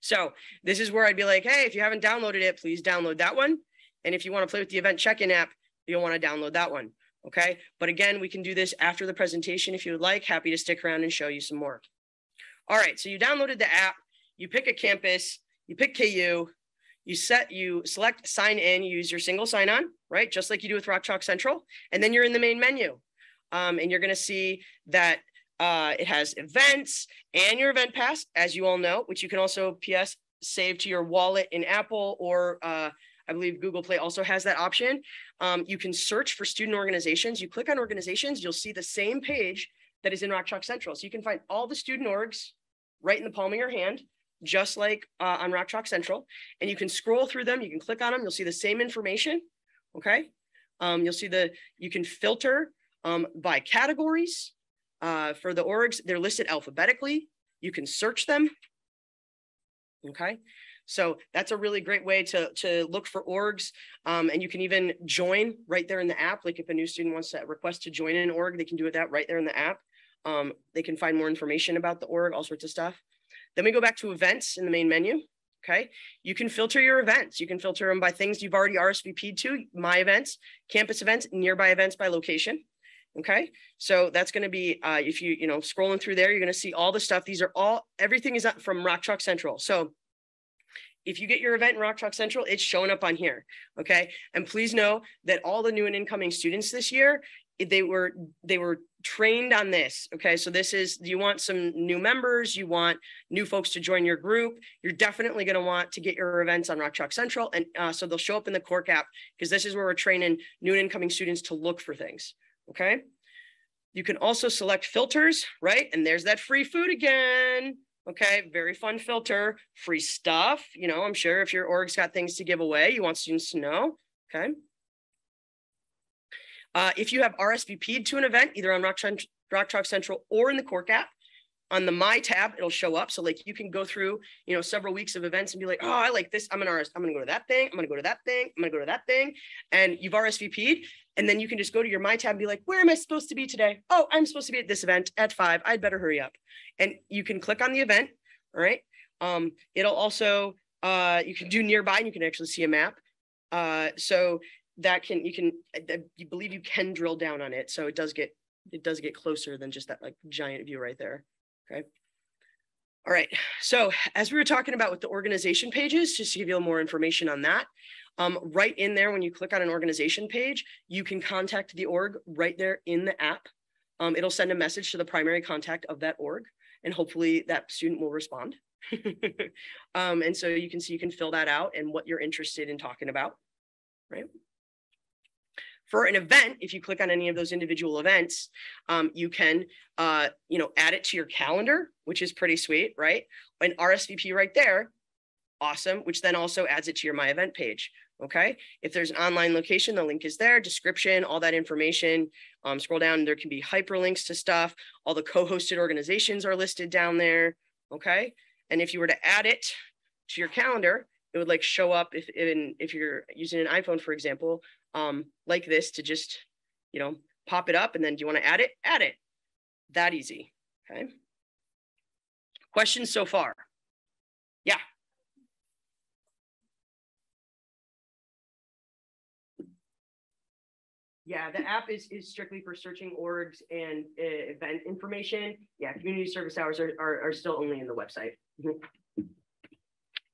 So this is where I'd be like, hey, if you haven't downloaded it, please download that one. And if you want to play with the event check-in app, you'll want to download that one. Okay. But again, we can do this after the presentation if you would like. Happy to stick around and show you some more. All right. So you downloaded the app, you pick a campus, you pick KU, you set you select sign in use your single sign on right? Just like you do with rock chalk central. And then you're in the main menu. Um, and you're going to see that uh, it has events and your event pass as you all know which you can also ps save to your wallet in apple or uh, i believe google play also has that option. Um, you can search for student organizations. You click on organizations you'll see the same page that is in rock chalk central. So you can find all the student orgs right in the palm of your hand just like uh, on Rock Chalk Central. And you can scroll through them. You can click on them. You'll see the same information. Okay. Um, you'll see the, you can filter um, by categories uh, for the orgs. They're listed alphabetically. You can search them. Okay. So that's a really great way to, to look for orgs. Um, and you can even join right there in the app. Like if a new student wants to request to join an org, they can do that right there in the app. Um, they can find more information about the org, all sorts of stuff. Then we go back to events in the main menu. Okay. You can filter your events. You can filter them by things you've already RSVP'd to, my events, campus events, nearby events by location. Okay. So that's going to be, uh, if you, you know, scrolling through there, you're going to see all the stuff. These are all, everything is up from Rock Chalk Central. So if you get your event in Rock Chalk Central, it's showing up on here. Okay. And please know that all the new and incoming students this year, they were they were trained on this okay? So this is you want some new members you want new folks to join your group you're definitely going to want to get your events on rock chalk central and uh, so they'll show up in the CORQ app because this is where we're training new and incoming students to look for things okay? You can also select filters right? And there's that free food again okay? Very fun filter free stuff you know i'm sure if your org's got things to give away you want students to know okay uh, if you have RSVP'd to an event, either on Rock, Rock Central or in the CORQ app, on the My tab, it'll show up. So like you can go through, you know, several weeks of events and be like, oh, I like this. I'm gonna RS, I'm gonna go to that thing. I'm gonna go to that thing. I'm gonna go to that thing. And you've RSVP'd, and then you can just go to your My tab and be like, where am I supposed to be today? Oh, I'm supposed to be at this event at five. I'd better hurry up. And you can click on the event. All right. Um, it'll also uh, you can do nearby. And you can actually see a map. Uh, so that can you can you believe you can drill down on it. So it does get it does get closer than just that like giant view right there. Okay. All right. So as we were talking about with the organization pages just to give you a little more information on that um, right in there when you click on an organization page you can contact the org right there in the app. Um, it'll send a message to the primary contact of that org and hopefully that student will respond. Um, and so you can see you can fill that out and what you're interested in talking about. Right for an event, if you click on any of those individual events, um, you can, uh, you know, add it to your calendar, which is pretty sweet, right? An RSVP right there, awesome, which then also adds it to your My Event page. Okay. If there's an online location, the link is there, description, all that information. Um, scroll down, there can be hyperlinks to stuff. All the co hosted organizations are listed down there. Okay. And if you were to add it to your calendar, it would like show up if in if you're using an iPhone, for example, um, like this to just, you know, pop it up and then do you want to add it? Add it. That easy. Okay. Questions so far? Yeah. Yeah, the app is, is strictly for searching orgs and uh, event information. Yeah, community service hours are, are, are still only in the website.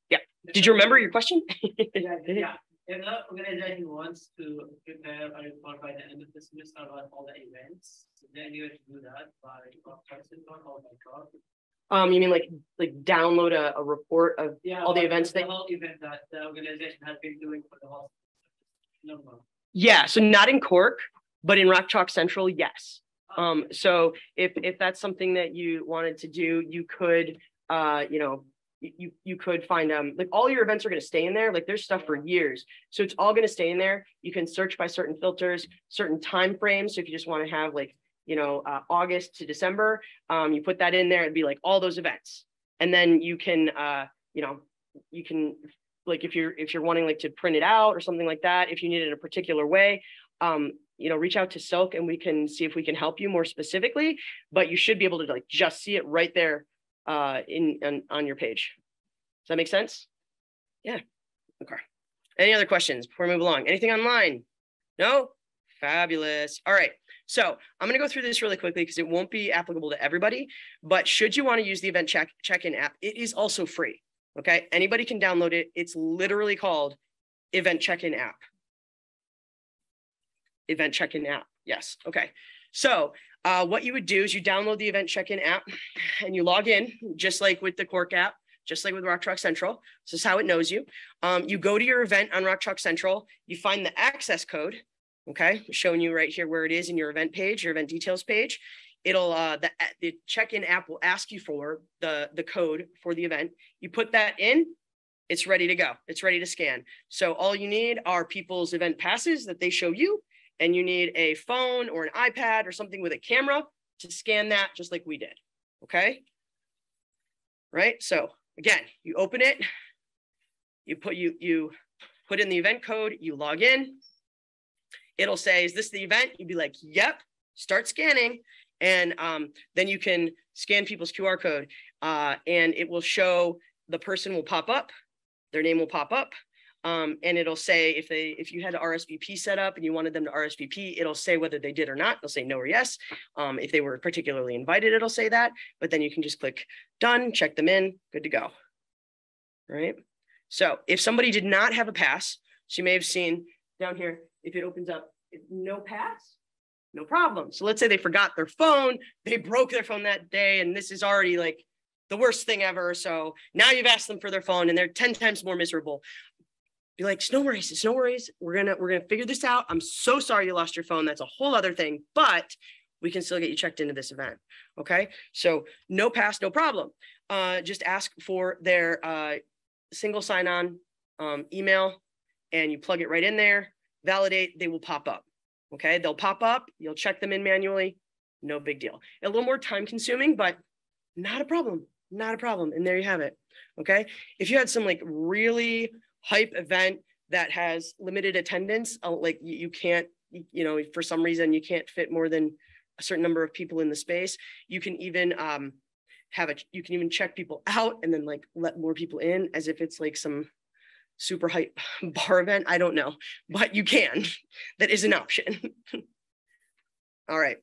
yeah. Did you remember your question? yeah, yeah. If the organization wants to prepare a report by the end of the semester about all the events, then you have to do that by person or by card. Um, you mean like like download a, a report of Yeah, all the events the that whole event that the organization has been doing for the whole. No. Yeah, so not in CORQ. But in Rock Chalk Central, yes. Um, so if, if that's something that you wanted to do, you could, uh, you know, you, you, could find, um, like all your events are going to stay in there. Like there's stuff for years. So it's all going to stay in there. You can search by certain filters, certain time frames. So if you just want to have like, you know, uh, August to December, um, you put that in there. It'd be like all those events. And then you can, uh, you know, you can like if you're if you're wanting like to print it out or something like that if you need it in a particular way um you know reach out to SILC and we can see if we can help you more specifically but you should be able to like just see it right there uh in, in on your page does that make sense yeah okay any other questions before we move along anything online no fabulous all right so i'm going to go through this really quickly because it won't be applicable to everybody but should you want to use the event check check-in app it is also free Okay, anybody can download it. It's literally called Event Check-in app. Event Check-in app. Yes. Okay. So uh, what you would do is you download the Event Check-in app and you log in, just like with the CORQ app, just like with Rock Chalk Central. This is how it knows you. Um, you go to your event on Rock Chalk Central. You find the access code. Okay, I'm showing you right here where it is in your event page, your event details page it'll uh the, the check-in app will ask you for the the code for the event you put that in it's ready to go it's ready to scan so all you need are people's event passes that they show you and you need a phone or an ipad or something with a camera to scan that just like we did okay? Right? So again you open it you put you you put in the event code you log in. It'll say is this the event? You'd be like yep. Start scanning and um, then you can scan people's QR code uh, and it will show the person will pop up, their name will pop up. Um, and it'll say if they if you had an RSVP set up and you wanted them to RSVP, it'll say whether they did or not. They'll say no or yes. Um, if they were particularly invited, it'll say that. But then you can just click done, check them in, good to go. Right. So if somebody did not have a pass, so you may have seen down here, if it opens up, no pass, no problem. So let's say they forgot their phone, they broke their phone that day, and this is already like the worst thing ever. So now you've asked them for their phone and they're 10 times more miserable. Be like, no worries, it's no worries. We're gonna we're gonna figure this out. I'm so sorry you lost your phone. That's a whole other thing, but we can still get you checked into this event. Okay. So no pass, no problem. Uh, just ask for their uh, single sign-on um, email and you plug it right in there, validate, they will pop up. Okay, they'll pop up, you'll check them in manually, no big deal. A little more time consuming, but not a problem, not a problem. And there you have it. Okay, if you had some like really hype event that has limited attendance, uh, like you, you can't, you know, for some reason you can't fit more than a certain number of people in the space, you can even um, have a, you can even check people out and then like let more people in as if it's like some super hype bar event. I don't know, but you can. That is an option. All right.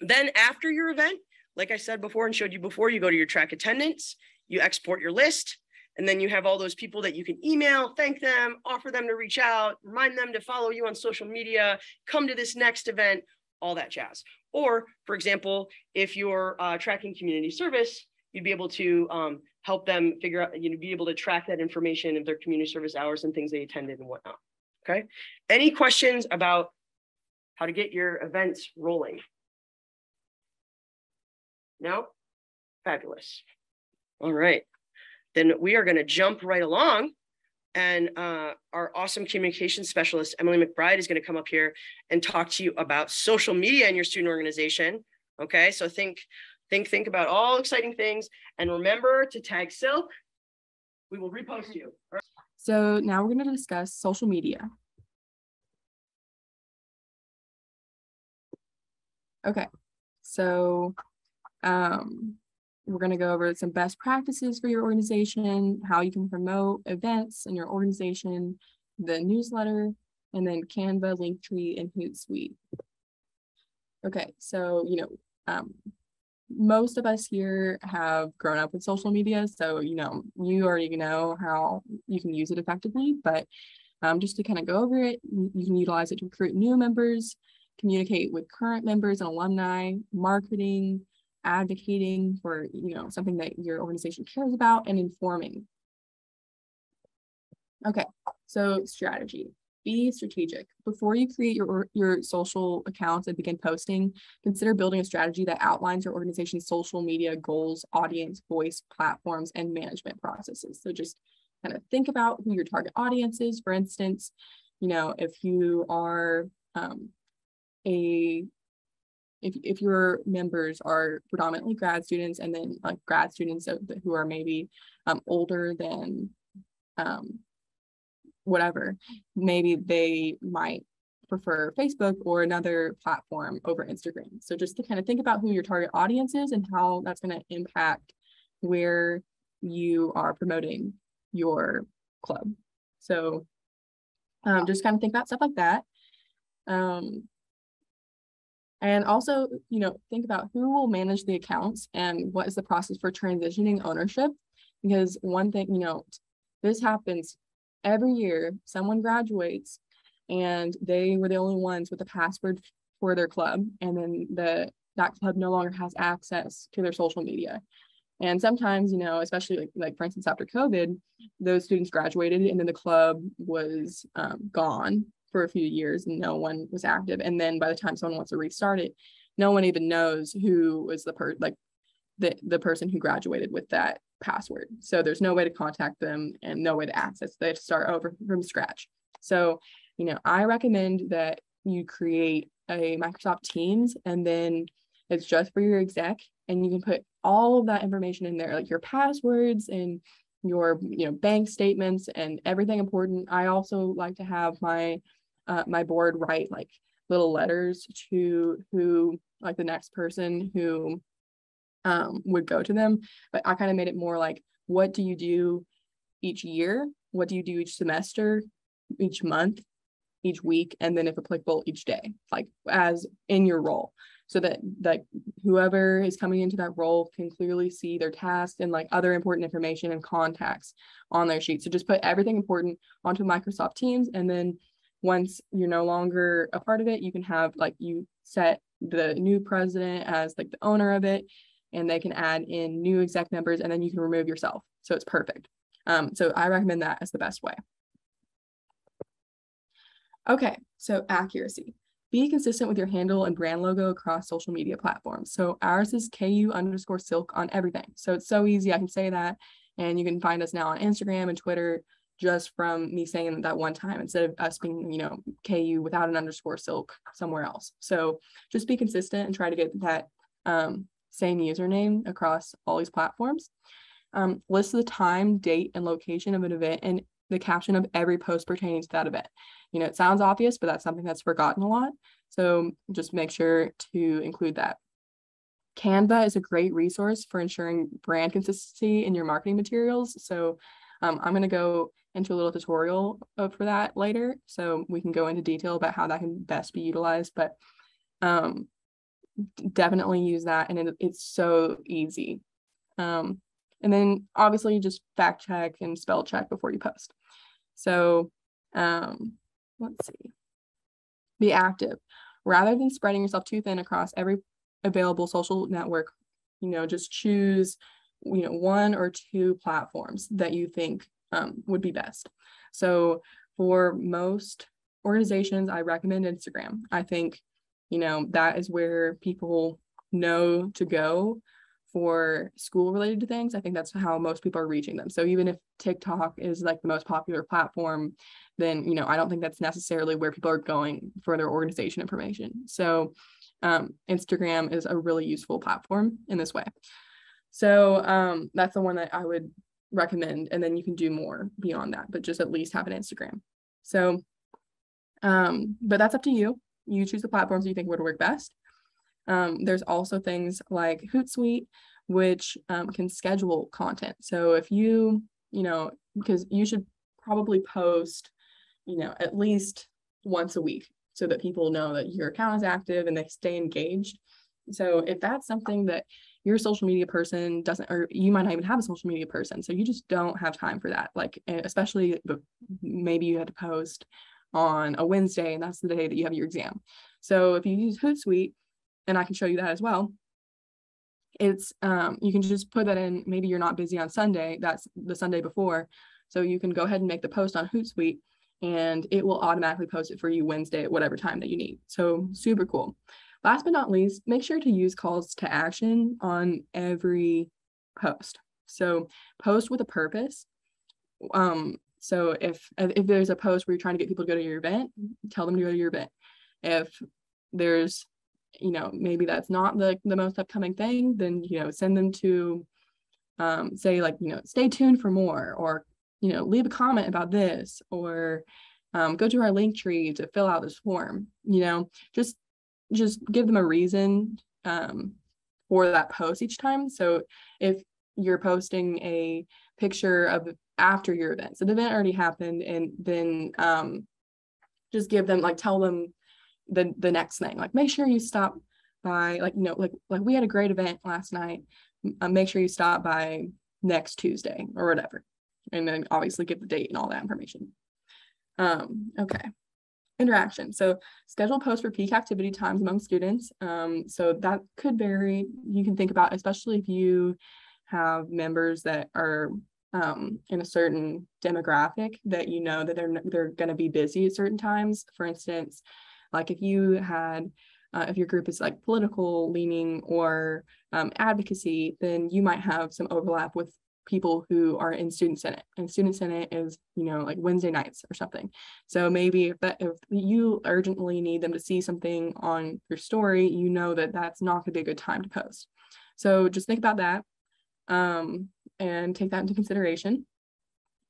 Then after your event, like I said before and showed you before, you go to your track attendance, you export your list, and then you have all those people that you can email, thank them, offer them to reach out, remind them to follow you on social media, come to this next event, all that jazz. Or, for example, if you're uh, tracking community service, you'd be able to um, help them figure out, you'd be able to track that information of their community service hours and things they attended and whatnot. Okay. Any questions about how to get your events rolling? No? Fabulous. All right. Then we are going to jump right along. And uh, our awesome communication specialist, Emily McBride, is going to come up here and talk to you about social media in your student organization. Okay. So think Think, think about all exciting things and remember to tag SILC. We will repost you. So now we're going to discuss social media. Okay, so um, we're going to go over some best practices for your organization, how you can promote events in your organization, the newsletter, and then Canva, Linktree, and Hootsuite. Okay, so, you know, um, most of us here have grown up with social media. So, you know, you already know how you can use it effectively. But um, just to kind of go over it, you can utilize it to recruit new members, communicate with current members and alumni, marketing, advocating for, you know, something that your organization cares about, and informing. Okay, so strategy. be strategic. Before you create your, your social accounts and begin posting, consider building a strategy that outlines your organization's social media goals, audience, voice, platforms, and management processes. So just kind of think about who your target audience is. For instance, you know, if you are um, a if, if your members are predominantly grad students and then like grad students who are maybe um, older than um, whatever, maybe they might prefer Facebook or another platform over Instagram. So just to kind of think about who your target audience is and how that's going to impact where you are promoting your club. So um, just kind of think about stuff like that. Um, and also, you know, think about who will manage the accounts and what is the process for transitioning ownership. Because one thing, you know, this happens every year. Someone graduates and they were the only ones with the password for their club. And then the that club no longer has access to their social media. And sometimes, you know, especially like, like for instance, after COVID, those students graduated and then the club was um, gone for a few years and no one was active. And then by the time someone wants to restart it, no one even knows who was the per like the, the person who graduated with that password. So there's no way to contact them and no way to access. They have to start over from scratch. So, you know, I recommend that you create a Microsoft Teams and then it's just for your exec and you can put all of that information in there, like your passwords and your you know bank statements and everything important. I also like to have my uh, my board write like little letters to who like the next person who um, would go to them. But I kind of made it more like, what do you do each year? What do you do each semester, each month, each week, and then if applicable, each day, like as in your role. So that that whoever is coming into that role can clearly see their tasks and like other important information and contacts on their sheet. So just put everything important onto Microsoft Teams and then once you're no longer a part of it, you can have like you set the new president as like the owner of it, and they can add in new exec members, and then you can remove yourself. So it's perfect. Um, so I recommend that as the best way. Okay, so accuracy. Be consistent with your handle and brand logo across social media platforms. So ours is KU underscore silc on everything. So it's so easy. I can say that. And you can find us now on Instagram and Twitter, just from me saying that one time instead of us being, you know, KU without an underscore silc somewhere else. So just be consistent and try to get that um, same username across all these platforms. Um, list the time, date, and location of an event and the caption of every post pertaining to that event. You know, it sounds obvious, but that's something that's forgotten a lot. So just make sure to include that. Canva is a great resource for ensuring brand consistency in your marketing materials. So um, I'm going to go into a little tutorial for that later. So we can go into detail about how that can best be utilized, but um, definitely use that. And it, it's so easy. Um, and then obviously you just fact check and spell check before you post. So um, let's see. Be active. Rather than spreading yourself too thin across every available social network, you know, just choose, you know, one or two platforms that you think um, would be best. So for most organizations, I recommend Instagram. I think, you know, that is where people know to go for school related things. I think that's how most people are reaching them. So even if TikTok is like the most popular platform, then, you know, I don't think that's necessarily where people are going for their organization information. So um, Instagram is a really useful platform in this way. So um, that's the one that I would recommend and then you can do more beyond that but just at least have an instagram. So um but that's up to you. You choose the platforms you think would work best. Um, there's also things like hootsuite which um, can schedule content. So if you you know because you should probably post you know at least once a week so that people know that your account is active and they stay engaged. So if that's something that your social media person doesn't or you might not even have a social media person so you just don't have time for that like especially maybe you had to post on a wednesday and that's the day that you have your exam so if you use hootsuite and i can show you that as well it's um, you can just put that in maybe you're not busy on sunday that's the sunday before so you can go ahead and make the post on hootsuite and it will automatically post it for you Wednesday at whatever time that you need. So super cool. Last but not least, make sure to use calls to action on every post. So post with a purpose. Um, so if if there's a post where you're trying to get people to go to your event, tell them to go to your event. If there's, you know, maybe that's not the the most upcoming thing, then you know, send them to um, say like, you know, stay tuned for more or you know, leave a comment about this or um, go to our link tree to fill out this form, you know, just just give them a reason um, for that post each time. So if you're posting a picture of after your event, so the event already happened, and then um, just give them like tell them the the next thing, like make sure you stop by like you know like like we had a great event last night. Uh, make sure you stop by next Tuesday or whatever, and then obviously give the date and all that information. Um, okay interaction. So schedule posts for peak activity times among students. Um, so that could vary. You can think about, especially if you have members that are um, in a certain demographic that you know that they're they're going to be busy at certain times. For instance, like if you had uh, if your group is like political leaning or um, advocacy, then you might have some overlap with people who are in student senate and student senate is you know like wednesday nights or something. So maybe if that if you urgently need them to see something on your story you know that that's not going to be a good time to post. So just think about that um, and take that into consideration.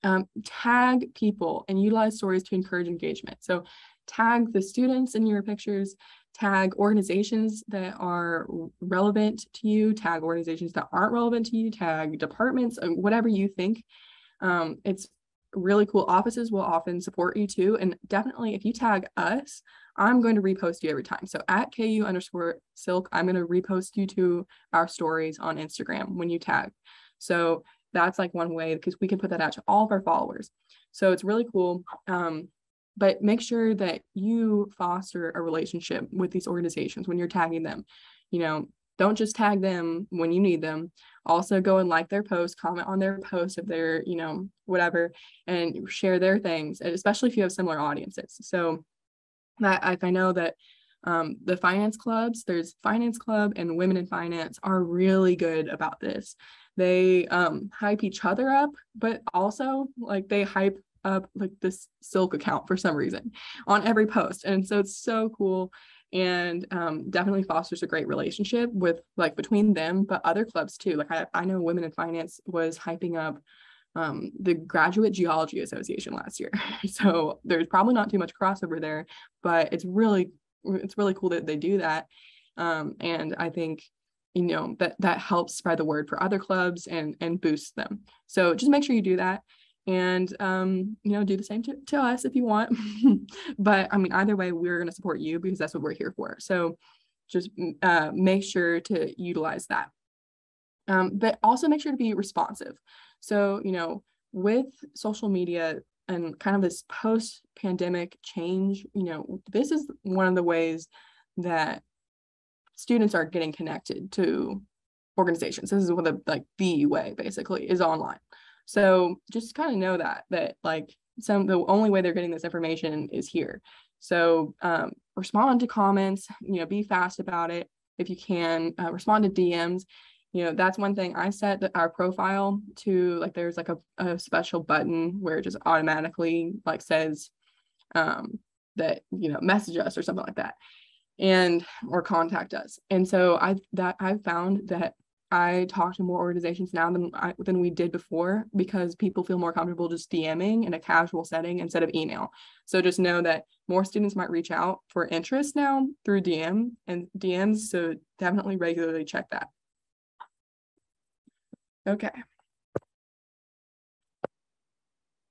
Um, tag people and utilize stories to encourage engagement. So tag the students in your pictures tag organizations that are relevant to you, tag organizations that aren't relevant to you, tag departments, uh, whatever you think. Um, it's really cool. Offices will often support you too. And definitely if you tag us, I'm going to repost you every time. So at KU underscore silc, I'm going to repost you to our stories on Instagram when you tag. So that's like one way because we can put that out to all of our followers. So it's really cool. Um, but make sure that you foster a relationship with these organizations when you're tagging them. You know don't just tag them when you need them. Also go and like their post comment on their post if they're you know whatever and share their things especially if you have similar audiences. So that i, I know that um, the finance clubs there's finance club and women in finance are really good about this. They um, hype each other up but also like they hype up like this SILC account for some reason on every post and so it's so cool and um, definitely fosters a great relationship with like between them but other clubs too like i, I know women in finance was hyping up um, the graduate geology association last year so there's probably not too much crossover there but it's really it's really cool that they do that um, and i think you know that that helps spread the word for other clubs and and boosts them so just make sure you do that and um, you know do the same to, to us if you want. But i mean either way we're going to support you because that's what we're here for. So just mm, uh, make sure to utilize that. Um, but also make sure to be responsive. So you know with social media and kind of this post pandemic change you know this is one of the ways that students are getting connected to organizations. This is what the like the way basically is online so just kind of know that that like some the only way they're getting this information is here. So um, respond to comments, you know, be fast about it if you can. Uh, respond to DMs. You know, that's one thing I set our profile to like there's like a, a special button where it just automatically like says um, that you know message us or something like that and or contact us and so i that i've found that I talk to more organizations now than I, than we did before because people feel more comfortable just DMing in a casual setting instead of email. So just know that more students might reach out for interest now through DM and DMs. So definitely regularly check that. Okay.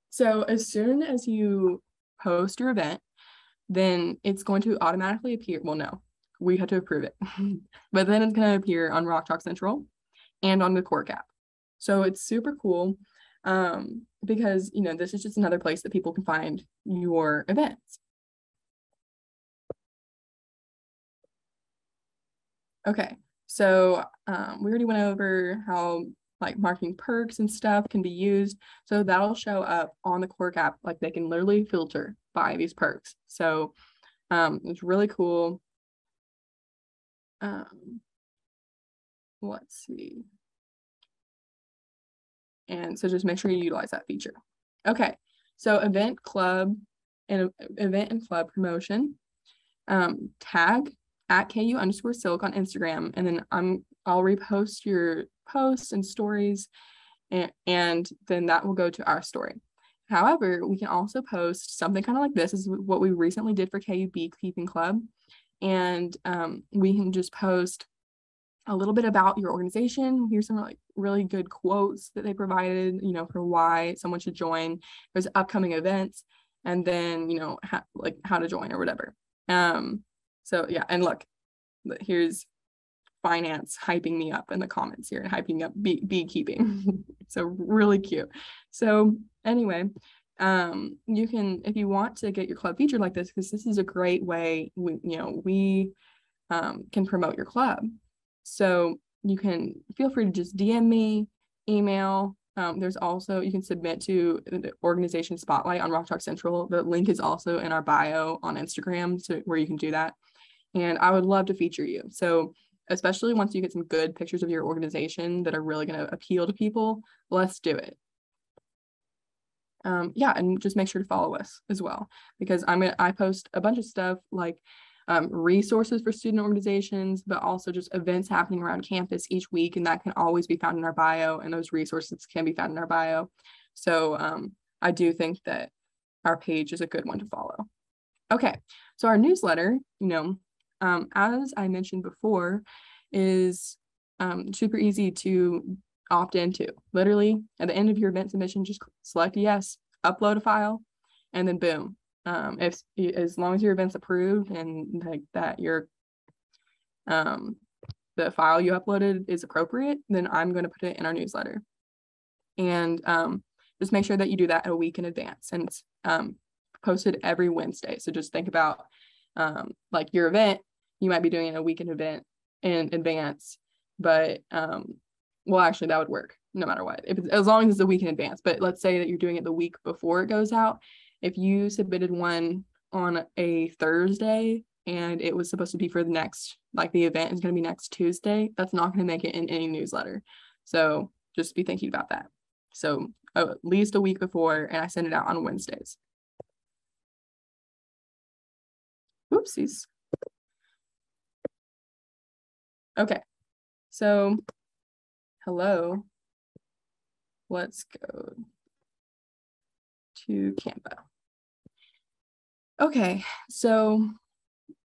So as soon as you post your event, then it's going to automatically appear. Well, no, we had to approve it. but then it's going to appear on Rock Chalk Central and on the CORQ app. So it's super cool um, because, you know, this is just another place that people can find your events. Okay, so um, we already went over how like marking perks and stuff can be used. So that'll show up on the CORQ app. Like they can literally filter by these perks. So um, it's really cool. Um, let's see. And so just make sure you utilize that feature. Okay, so event club and event and club promotion. Um, tag at KU underscore silc on Instagram, and then I'm I'll repost your posts and stories, and, and then that will go to our story. However, we can also post something kind of like this. this is what we recently did for KU Beekeeping Club, and um, we can just post a little bit about your organization. Here's some like really good quotes that they provided, you know, for why someone should join. There's upcoming events, and then you know, ha- like how to join or whatever. Um, so yeah, and look, here's finance hyping me up in the comments here and hyping up bee- beekeeping. so really cute. So anyway, um, you can if you want to get your club featured like this, because this is a great way we, you know, we um, can promote your club. So you can feel free to just DM me, email. Um, there's also you can submit to the organization spotlight on Rock Chalk Central. The link is also in our bio on Instagram, so where you can do that. And I would love to feature you. So especially once you get some good pictures of your organization that are really going to appeal to people, let's do it. Um, yeah, and just make sure to follow us as well because I'm gonna I post a bunch of stuff like um, resources for student organizations, but also just events happening around campus each week, and that can always be found in our bio, and those resources can be found in our bio. So um, I do think that our page is a good one to follow. Okay, so our newsletter, you know, um, as I mentioned before, is um, super easy to opt into. Literally, at the end of your event submission, just select yes, upload a file, and then boom. Um, if as long as your event's approved and like that your um, the file you uploaded is appropriate, then I'm going to put it in our newsletter. And um, just make sure that you do that a week in advance. And it's um, posted every Wednesday. So just think about um, like your event you might be doing a weekend event in advance, but um, well, actually, that would work no matter what, if as long as it's a week in advance. But let's say that you're doing it the week before it goes out. If you submitted one on a Thursday and it was supposed to be for the next, like the event is going to be next Tuesday, that's not going to make it in any newsletter. So just be thinking about that. So at least a week before, and I send it out on Wednesdays. Oopsies. Okay, so hello. Let's go to Canva. Okay, so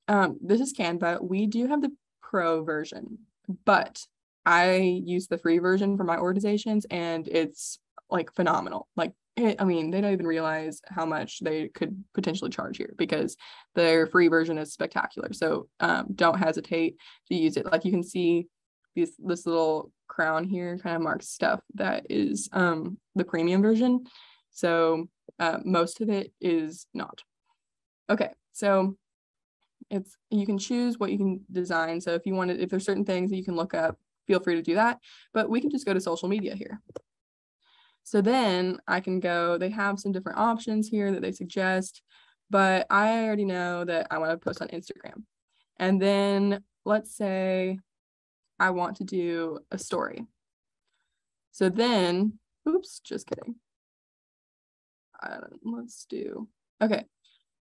um, this is Canva. We do have the pro version, but I use the free version for my organizations and it's like phenomenal. Like, it, I mean, they don't even realize how much they could potentially charge here because their free version is spectacular. So um, don't hesitate to use it. Like you can see this little crown here kind of marks stuff that is um, the premium version. So uh, most of it is not. Okay, so it's you can choose what you can design. So if you wanted, if there's certain things that you can look up, feel free to do that. But we can just go to social media here. So then I can go, they have some different options here that they suggest, but I already know that I want to post on Instagram. And then let's say I want to do a story. So then, oops, just kidding. Let's do, okay.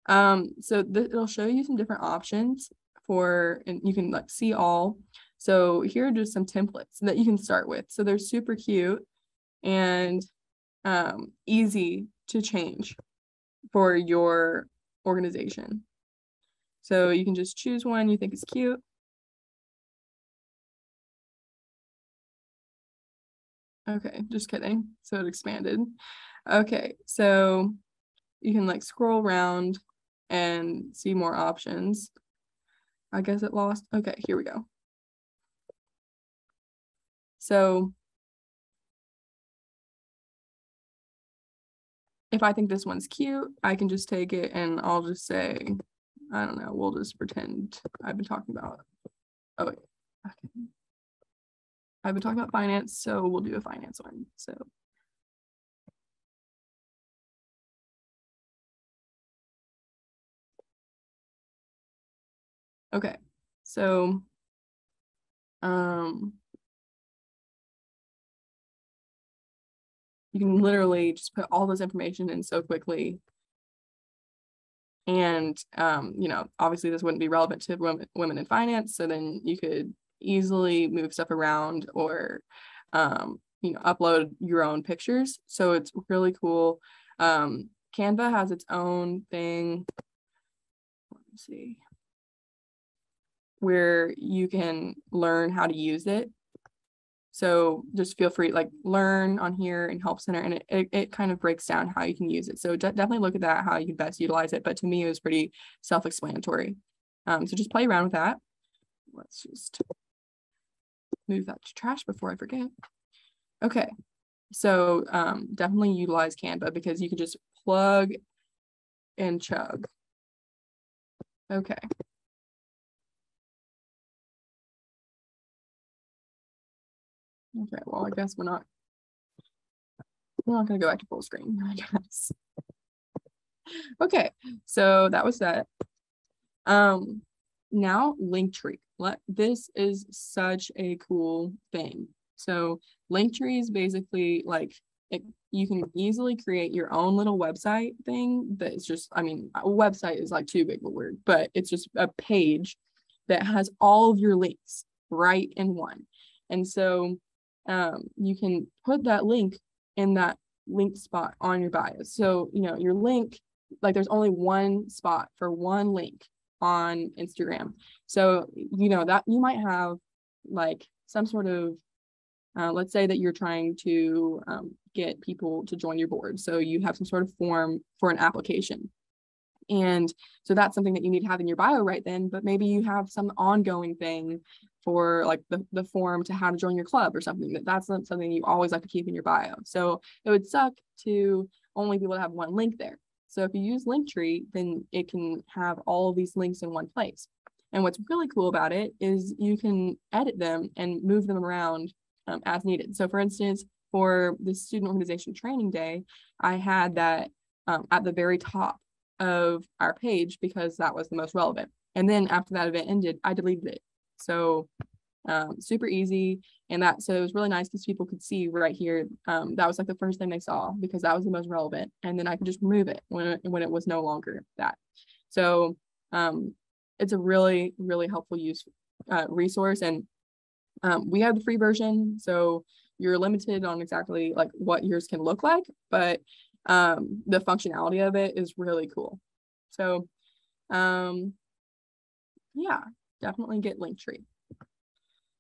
Um, so th- it'll show you some different options for, and you can like see all. So here are just some templates that you can start with. So they're super cute and um, easy to change for your organization. So you can just choose one you think is cute. Okay, just kidding. So it expanded. Okay, so you can like scroll around and see more options. I guess it lost. Okay, here we go. So if I think this one's cute, I can just take it and I'll just say, I don't know, we'll just pretend I've been talking about. Oh, wait. Okay. I've been talking about finance, so we'll do a finance one. So. Okay, so. Um. You can literally just put all this information in so quickly. And, um, you know, obviously this wouldn't be relevant to women, women in finance. So then you could easily move stuff around or, um, you know, upload your own pictures. So it's really cool. Um, Canva has its own thing. Let me see. Where you can learn how to use it. So just feel free, like learn on here in Help Center, and it, it, it kind of breaks down how you can use it. So de- definitely look at that, how you can best utilize it. But to me, it was pretty self-explanatory. Um, so just play around with that. Let's just move that to trash before I forget. Okay, so um, definitely utilize Canva because you can just plug and chug. Okay. Okay, well, I guess we're not. We're not gonna go back to full screen, I guess. Okay, so that was that. Um, now Linktree. Let this is such a cool thing. So Linktree is basically like it, you can easily create your own little website thing that's just, I mean, a website is like too big of a word, but it's just a page that has all of your links right in one. And so um, you can put that link in that link spot on your bio. So, you know, your link, like there's only one spot for one link on Instagram. So, you know, that you might have like some sort of, uh, let's say that you're trying to um, get people to join your board. So you have some sort of form for an application. And so that's something that you need to have in your bio right then, but maybe you have some ongoing thing for like the, the form to how to join your club or something that that's not something you always like to keep in your bio. So it would suck to only be able to have one link there. So if you use Linktree, then it can have all these links in one place. And what's really cool about it is you can edit them and move them around um, as needed. So for instance, for the student organization training day, I had that um, at the very top of our page because that was the most relevant. And then after that event ended, I deleted it so um, super easy. And that, so it was really nice because people could see right here. Um, that was like the first thing they saw because that was the most relevant. And then I could just remove it when it, when it was no longer that. So um, it's a really, really helpful use uh, resource. And um, we have the free version. So you're limited on exactly like what yours can look like, but um, the functionality of it is really cool. So um, yeah, definitely get Linktree.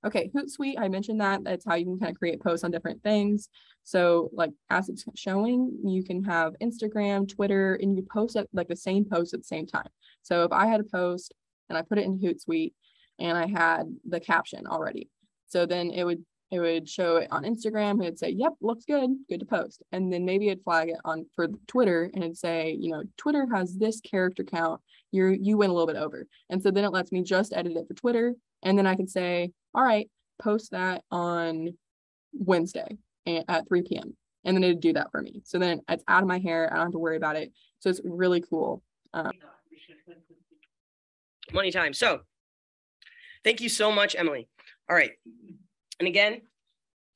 Okay, Hootsuite, I mentioned that. That's how you can kind of create posts on different things. So like as it's showing, you can have Instagram, Twitter, and you post at like the same post at the same time. So if I had a post and I put it in Hootsuite and I had the caption already, so then it would it would show it on Instagram it'd say, yep, looks good, good to post. And then maybe it'd flag it on for Twitter and it'd say, you know, Twitter has this character count, you're you went a little bit over. And so then it lets me just edit it for Twitter. And then I can say, all right, post that on Wednesday at 3 p.m. And then it'd do that for me. So then it's out of my hair. I don't have to worry about it. So it's really cool. Um, Money time. So thank you so much, Emily. All right. And again,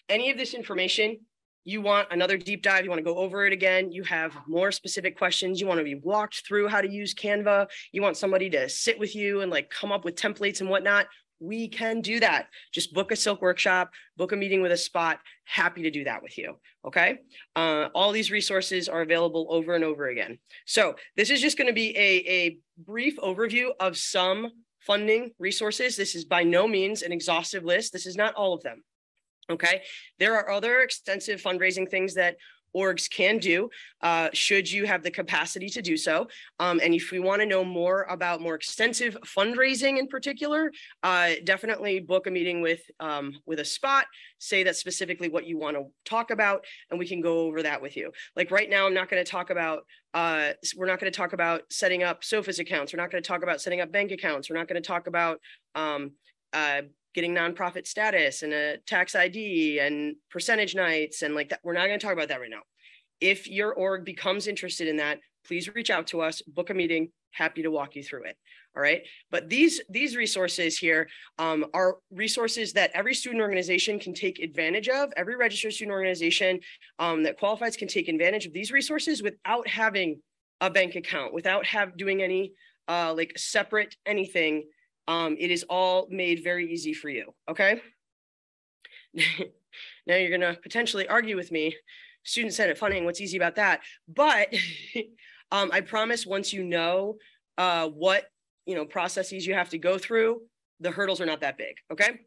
any of this information, you want another deep dive, you want to go over it again, you have more specific questions, you want to be walked through how to use Canva, you want somebody to sit with you and like come up with templates and whatnot, we can do that. Just book a SILC workshop, book a meeting with a spot. Happy to do that with you. Okay. Uh, all these resources are available over and over again. So this is just going to be a, a brief overview of some funding resources. This is by no means an exhaustive list. This is not all of them. Okay. There are other extensive fundraising things that orgs can do uh, should you have the capacity to do so. Um, and if we want to know more about more extensive fundraising in particular, uh, definitely book a meeting with um, with a spot, say that specifically what you want to talk about, and we can go over that with you. Like right now, I'm not going to talk about uh, we're not going to talk about setting up SOFAS accounts. We're not going to talk about setting up bank accounts. We're not going to talk about um, uh, getting nonprofit status and a tax ID and percentage nights and like that. We're not going to talk about that right now. If your org becomes interested in that, please reach out to us, book a meeting, happy to walk you through it. All right. But these these resources here um, are resources that every student organization can take advantage of. Every registered student organization um, that qualifies can take advantage of these resources without having a bank account, without have doing any uh, like separate anything. Um, it is all made very easy for you. Okay. now you're gonna potentially argue with me, student senate funding. What's easy about that? But um, I promise once you know uh, what you know processes you have to go through, the hurdles are not that big. Okay.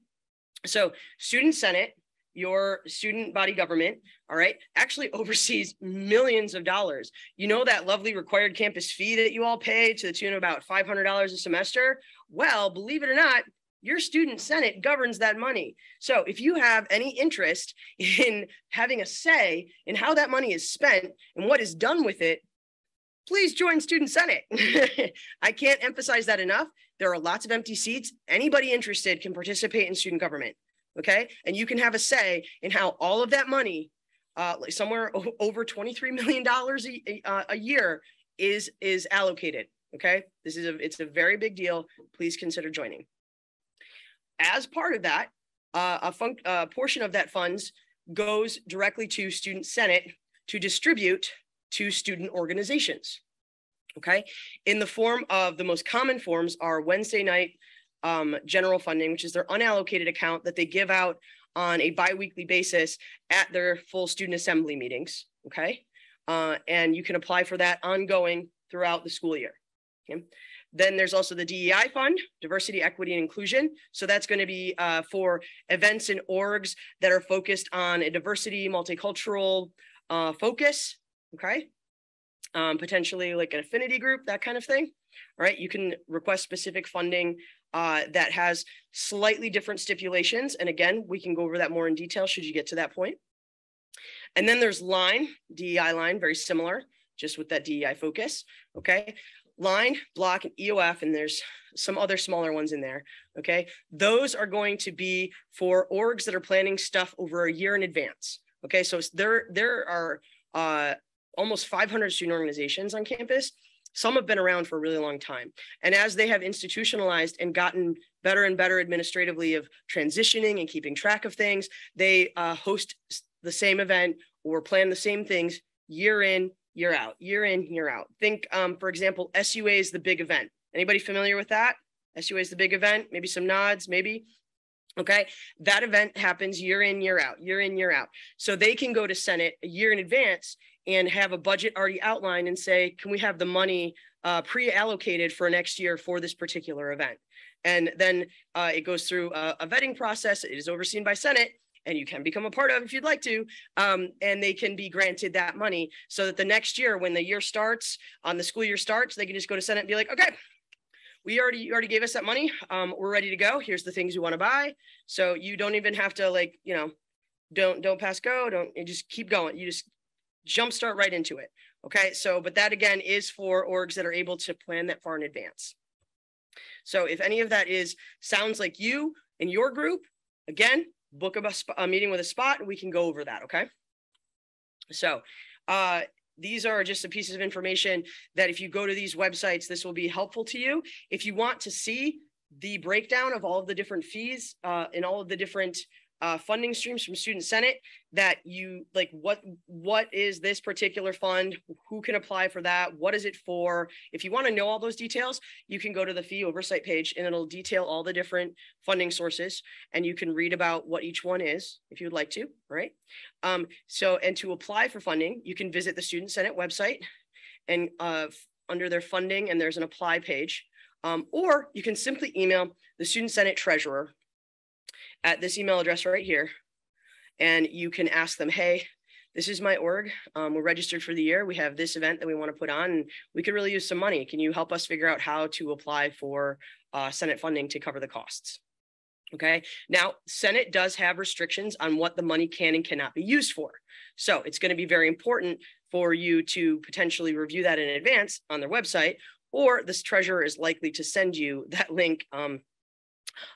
So student senate your student body government, all right, actually oversees millions of dollars. You know that lovely required campus fee that you all pay to the tune of about $500 a semester? Well, believe it or not, your student senate governs that money. So if you have any interest in having a say in how that money is spent and what is done with it, please join student senate. I can't emphasize that enough. There are lots of empty seats. Anybody interested can participate in student government okay and you can have a say in how all of that money uh, somewhere over 23 million dollars a, uh, a year is is allocated okay this is a it's a very big deal please consider joining as part of that uh, a fun, uh, portion of that funds goes directly to student senate to distribute to student organizations okay in the form of the most common forms are wednesday night um, general funding, which is their unallocated account that they give out on a biweekly basis at their full student assembly meetings. Okay. Uh, and you can apply for that ongoing throughout the school year. Okay. Then there's also the DEI fund, diversity, equity, and inclusion. So that's going to be uh, for events and orgs that are focused on a diversity, multicultural uh, focus. Okay. Um, potentially like an affinity group, that kind of thing. All right. You can request specific funding uh, that has slightly different stipulations. And again, we can go over that more in detail should you get to that point. And then there's line, DEI line, very similar, just with that DEI focus. Okay. Line, block, and EOF, and there's some other smaller ones in there. Okay. Those are going to be for orgs that are planning stuff over a year in advance. Okay. So there, there are uh, almost 500 student organizations on campus some have been around for a really long time. And as they have institutionalized and gotten better and better administratively of transitioning and keeping track of things, they uh, host the same event or plan the same things year in, year out, year in, year out. Think, um, for example, SUA is the big event. Anybody familiar with that? SUA is the big event, maybe some nods, maybe. Okay, that event happens year in, year out, year in, year out. So they can go to Senate a year in advance and have a budget already outlined and say, can we have the money uh, pre-allocated for next year for this particular event? And then uh, it goes through a, a, vetting process. It is overseen by Senate and you can become a part of if you'd like to. Um, and they can be granted that money so that the next year, when the year starts, on the school year starts, they can just go to Senate and be like, okay, we already you already gave us that money. Um, we're ready to go. Here's the things we want to buy. So you don't even have to like, you know, don't don't pass go. Don't you just keep going. You just jumpstart right into it. Okay, so, but that again is for orgs that are able to plan that far in advance. So if any of that is, sounds like you and your group, again, book a, a meeting with a spot and we can go over that, okay? So uh, these are just some pieces of information that if you go to these websites, this will be helpful to you. If you want to see the breakdown of all of the different fees uh, and all of the different uh, funding streams from Student Senate that you like what what is this particular fund? Who can apply for that? What is it for? If you want to know all those details you can go to the fee oversight page and it'll detail all the different funding sources and you can read about what each one is if you would like to right? Um, so and to apply for funding you can visit the Student Senate website and uh, under their funding and there's an apply page. Um, or you can simply email the Student Senate treasurer at this email address right here. And you can ask them, hey, this is my org. Um, we're registered for the year. We have this event that we want to put on, and we could really use some money. Can you help us figure out how to apply for uh, Senate funding to cover the costs? Okay. Now, Senate does have restrictions on what the money can and cannot be used for. So it's going to be very important for you to potentially review that in advance on their website, or this treasurer is likely to send you that link um,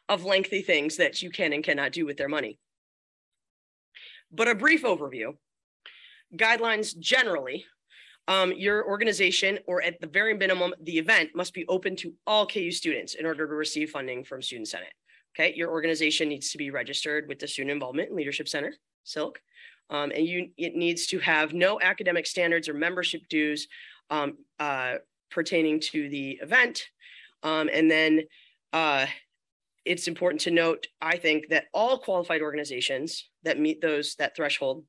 of lengthy things that you can and cannot do with their money. But a brief overview guidelines generally um, your organization or at the very minimum, the event must be open to all KU students in order to receive funding from Student Senate. Okay, your organization needs to be registered with the Student Involvement and Leadership Center, SILC, um, and you it needs to have no academic standards or membership dues um, uh, pertaining to the event. Um, and then uh, it's important to note, I think, that all qualified organizations that meet those that threshold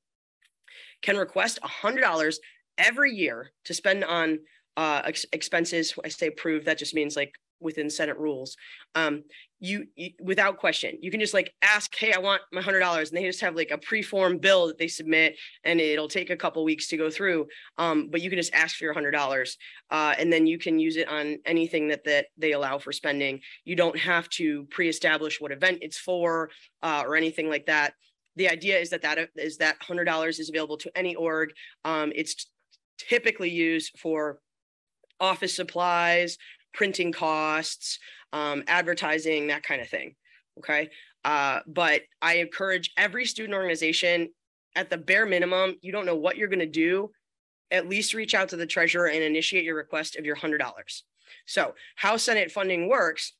can request $100 every year to spend on uh, ex- expenses. I say approved, that just means like within Senate rules. Um, you, you, without question, you can just like ask, hey, I want my hundred dollars, and they just have like a pre-form bill that they submit, and it'll take a couple weeks to go through. Um, but you can just ask for your hundred dollars, uh, and then you can use it on anything that that they allow for spending. You don't have to pre-establish what event it's for uh, or anything like that. The idea is that that is that hundred dollars is available to any org. Um, it's typically used for office supplies, printing costs, um, advertising, that kind of thing. Okay. Uh, but I encourage every student organization at the bare minimum, you don't know what you're going to do, at least reach out to the treasurer and initiate your request of your $100. So, how Senate funding works,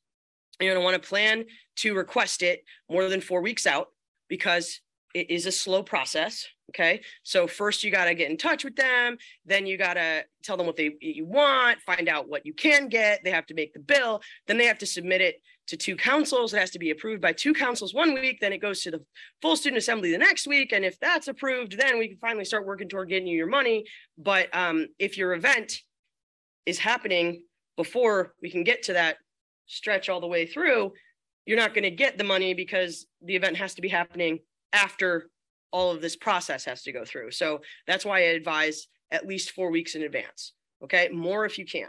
you're going to want to plan to request it more than four weeks out because it is a slow process. Okay. So first you got to get in touch with them. Then you got to tell them what they you want, find out what you can get. They have to make the bill. Then they have to submit it to two councils. It has to be approved by two councils one week. Then it goes to the full student assembly the next week. And if that's approved, then we can finally start working toward getting you your money. But um, if your event is happening before we can get to that stretch all the way through, you're not going to get the money because the event has to be happening after all of this process has to go through. So that's why I advise at least four weeks in advance. Okay. More if you can.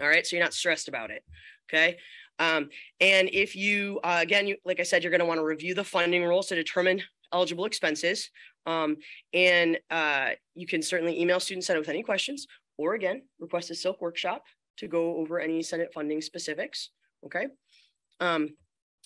All right. So you're not stressed about it. Okay. Um, and if you, uh, again, you, like I said, you're going to want to review the funding rules to determine eligible expenses. Um, and uh, you can certainly email Student Senate with any questions, or again, request a SILC workshop to go over any Senate funding specifics. Okay. Um,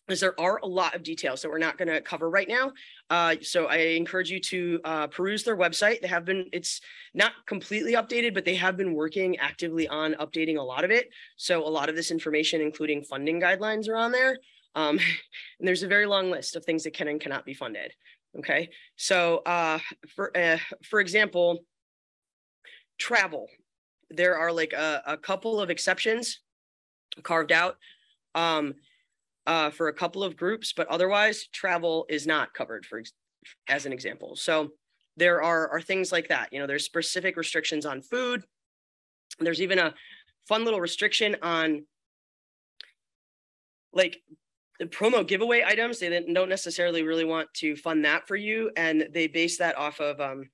is there are a lot of details that we're not going to cover right now. Uh, so I encourage you to uh, peruse their website. They have been, it's not completely updated, but they have been working actively on updating a lot of it. So a lot of this information, including funding guidelines are on there. Um, and there's a very long list of things that can and cannot be funded. Okay. So uh, for, uh, for example, travel, there are like a, a couple of exceptions carved out. Um, uh, for a couple of groups, but otherwise travel is not covered for as an example. So there are, are things like that. You know, there's specific restrictions on food. There's even a fun little restriction on like the promo giveaway items. They don't necessarily really want to fund that for you. And they base that off of um,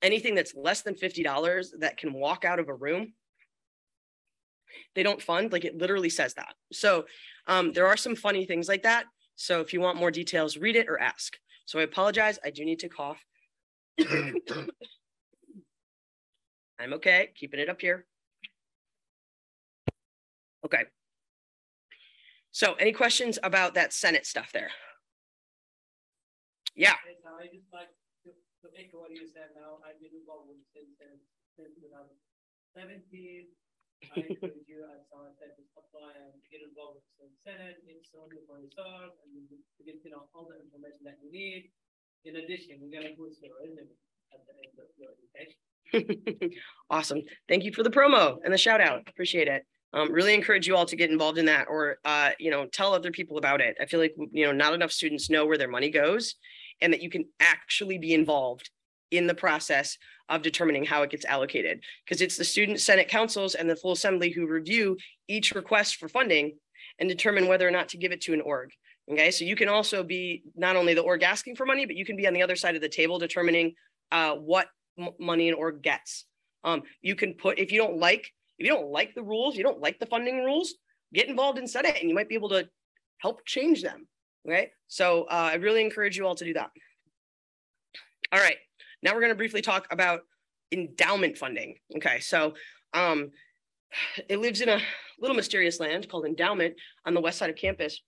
anything that's less than $50 that can walk out of a room. They don't fund, like it literally says that. So um, there are some funny things like that. So if you want more details, read it or ask. So I apologize. I do need to cough. I'm okay, keeping it up here. Okay. So any questions about that Senate stuff there? Yeah. I just like to, to what you said now. I've been involved since 2017. I encourage you, as someone said, to apply and get involved with the Senate, it's only for research, and you get, you know, all the information that you need. In addition, we're gonna boost your resume at the end of your education. awesome. Thank you for the promo and the shout out. Appreciate it. Um, really encourage you all to get involved in that or, uh, you know, tell other people about it. I feel like, you know, not enough students know where their money goes and that you can actually be involved in the process of determining how it gets allocated. Because it's the student senate councils and the full assembly who review each request for funding and determine whether or not to give it to an org. Okay so you can also be not only the org asking for money but you can be on the other side of the table determining uh, what money an org gets. Um, you can put if you don't like if you don't like the rules you don't like the funding rules get involved in senate and you might be able to help change them. Okay so uh, i really encourage you all to do that. All right now we're going to briefly talk about endowment funding. Okay, so um, it lives in a little mysterious land called endowment on the west side of campus.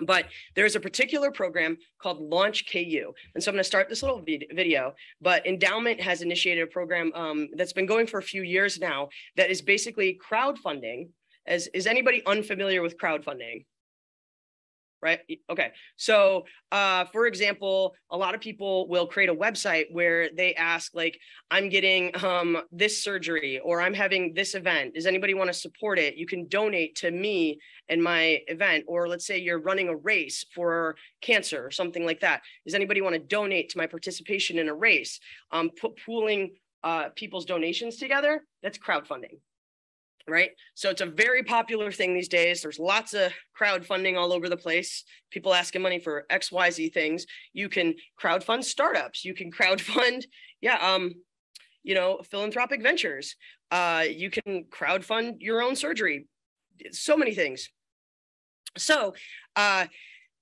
But there's a particular program called Launch KU. And so I'm going to start this little vid- video. But Endowment has initiated a program um, that's been going for a few years now that is basically crowdfunding. As, is anybody unfamiliar with crowdfunding? Right? Okay. So, uh, for example, a lot of people will create a website where they ask, like, I'm getting um, this surgery or I'm having this event. Does anybody want to support it? You can donate to me and my event. Or let's say you're running a race for cancer or something like that. Does anybody want to donate to my participation in a race? Um, put, pooling uh, people's donations together, that's crowdfunding right? So it's a very popular thing these days. There's lots of crowdfunding all over the place. People asking money for XYZ things. You can crowdfund startups. You can crowdfund, yeah, um, you know, philanthropic ventures. Uh, you can crowdfund your own surgery. So many things. So uh,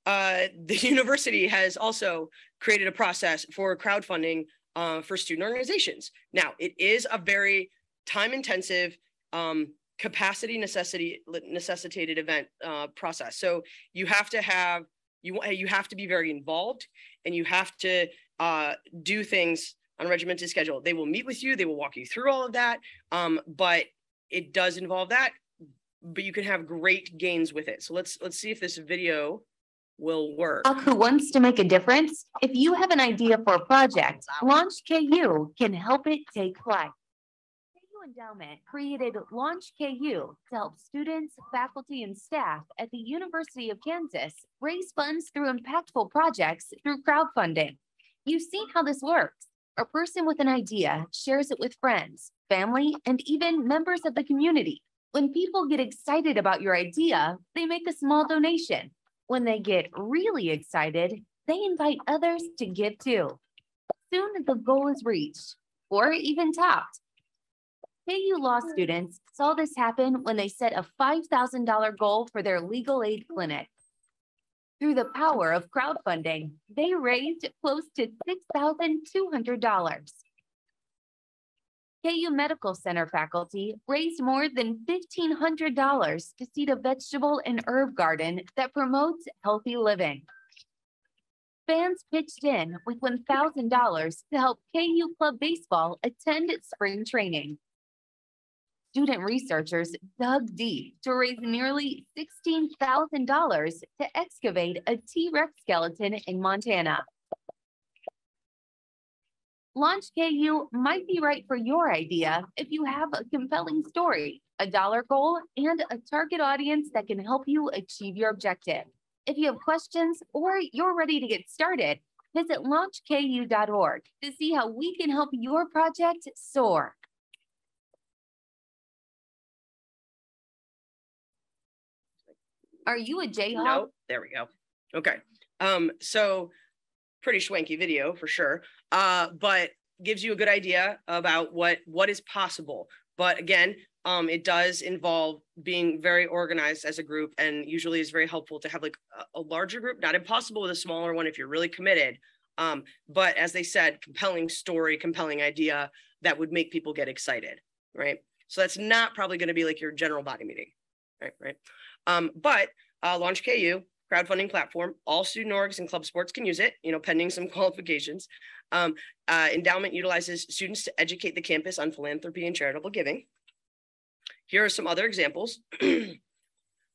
uh, the university has also created a process for crowdfunding uh, for student organizations. Now, it is a very time intensive um, capacity necessity necessitated event uh, process. So you have to have you want you have to be very involved, and you have to uh, do things on a regimented schedule. They will meet with you. They will walk you through all of that. Um, but it does involve that. But you can have great gains with it. So let's let's see if this video will work. Who wants to make a difference? If you have an idea for a project, Launch KU can help it take flight. Endowment created Launch KU to help students, faculty, and staff at the University of Kansas raise funds through impactful projects through crowdfunding. You've seen how this works. A person with an idea shares it with friends, family, and even members of the community. When people get excited about your idea, they make a small donation. When they get really excited, they invite others to give too. Soon the goal is reached or even topped KU Law students saw this happen when they set a $5,000 goal for their legal aid clinic. Through the power of crowdfunding, they raised close to $6,200. KU Medical Center faculty raised more than $1,500 to seed a vegetable and herb garden that promotes healthy living. Fans pitched in with $1,000 to help KU Club Baseball attend spring training student researchers dug deep to raise nearly $16,000 to excavate a T-Rex skeleton in Montana. Launch KU might be right for your idea if you have a compelling story, a dollar goal, and a target audience that can help you achieve your objective. If you have questions or you're ready to get started, visit launchku.org to see how we can help your project soar. Are you a Jayhawk? No, there we go. Okay. Um, so pretty schwanky video for sure. Uh, but gives you a good idea about what what is possible. But again, um, it does involve being very organized as a group, and usually is very helpful to have like a, a larger group. Not impossible with a smaller one if you're really committed. Um, but as they said, compelling story, compelling idea that would make people get excited, right? So that's not probably going to be like your general body meeting, right? Right. Um, but uh, Launch KU, crowdfunding platform, all student orgs and club sports can use it, you know, pending some qualifications. Um, uh, endowment utilizes students to educate the campus on philanthropy and charitable giving. Here are some other examples.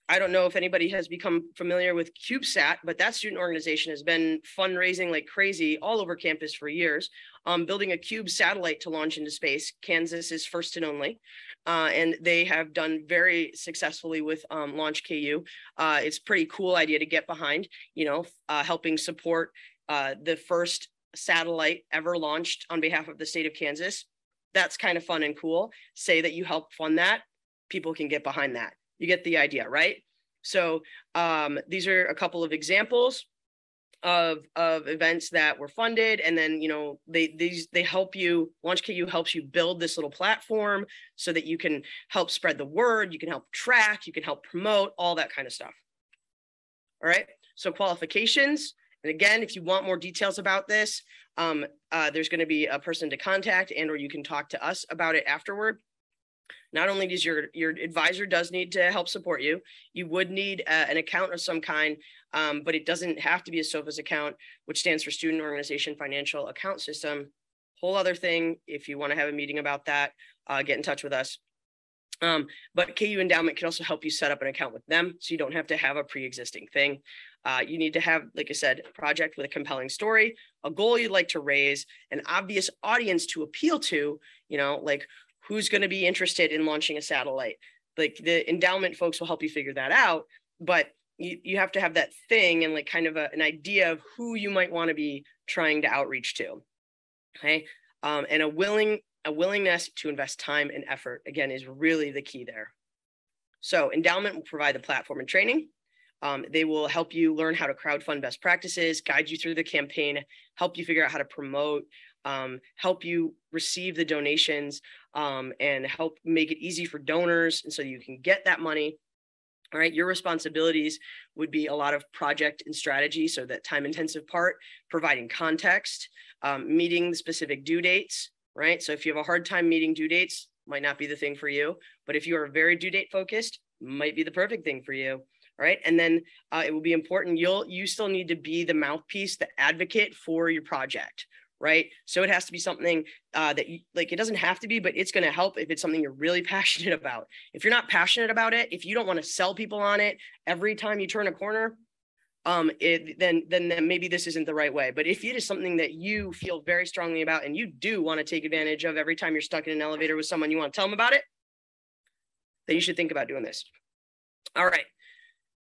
I don't know if anybody has become familiar with CubeSat, but that student organization has been fundraising like crazy all over campus for years, um, building a Cube satellite to launch into space. Kansas is first and only. Uh, and they have done very successfully with um, Launch KU. Uh, it's pretty cool idea to get behind, you know, uh, helping support uh, the first satellite ever launched on behalf of the state of Kansas. That's kind of fun and cool. Say that you help fund that, people can get behind that. You get the idea, right? So um, these are a couple of examples of of events that were funded and then you know they these they help you launch ku helps you build this little platform so that you can help spread the word you can help track you can help promote all that kind of stuff. All right? So qualifications and again if you want more details about this um, uh, there's going to be a person to contact and or you can talk to us about it afterward Not only does your your advisor does need to help support you, you would need uh, an account of some kind, um, but it doesn't have to be a SOFAS account, which stands for Student Organization Financial Account System. Whole other thing. If you want to have a meeting about that, uh, get in touch with us. Um, but KU Endowment can also help you set up an account with them, so you don't have to have a pre-existing thing. Uh, you need to have, like I said, a project with a compelling story, a goal you'd like to raise, an obvious audience to appeal to. You know, like who's going to be interested in launching a satellite. Like the endowment folks will help you figure that out, but you, you have to have that thing and like kind of a, an idea of who you might want to be trying to outreach to. Okay. Um, and a willing a willingness to invest time and effort again is really the key there. So endowment will provide the platform and training. Um, they will help you learn how to crowdfund best practices, guide you through the campaign, help you figure out how to promote, um, help you receive the donations, um, and help make it easy for donors, and so you can get that money. All right, your responsibilities would be a lot of project and strategy, so that time intensive part, providing context, um, meeting the specific due dates, right? So if you have a hard time meeting due dates, might not be the thing for you. But if you are very due date focused, might be the perfect thing for you. All right, And then uh, it will be important. You'll you still need to be the mouthpiece, the advocate for your project. Right. So it has to be something uh, that you like, it doesn't have to be, but it's going to help if it's something you're really passionate about. If you're not passionate about it, if you don't want to sell people on it every time you turn a corner, um, it, then, then then maybe this isn't the right way. But if it is something that you feel very strongly about and you do want to take advantage of every time you're stuck in an elevator with someone, you want to tell them about it, then you should think about doing this. All right.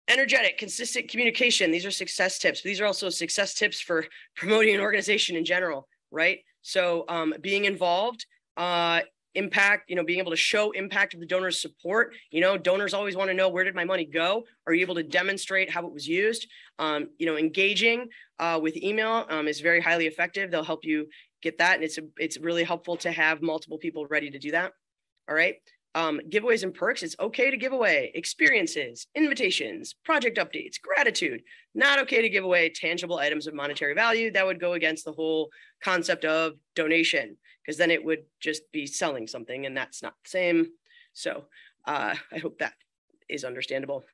Energetic, consistent communication. These are success tips. These are also success tips for promoting an organization in general, right? So um, being involved, uh, impact, you know, being able to show impact of the donor's support. You know, donors always want to know where did my money go? Are you able to demonstrate how it was used? Um, you know, engaging uh, with email um, is very highly effective. They'll help you get that, and it's a, it's really helpful to have multiple people ready to do that. All right. Um, giveaways and perks. It's okay to give away experiences, invitations, project updates, gratitude. Not okay to give away tangible items of monetary value. That would go against the whole concept of donation because then it would just be selling something and that's not the same. So uh, I hope that is understandable.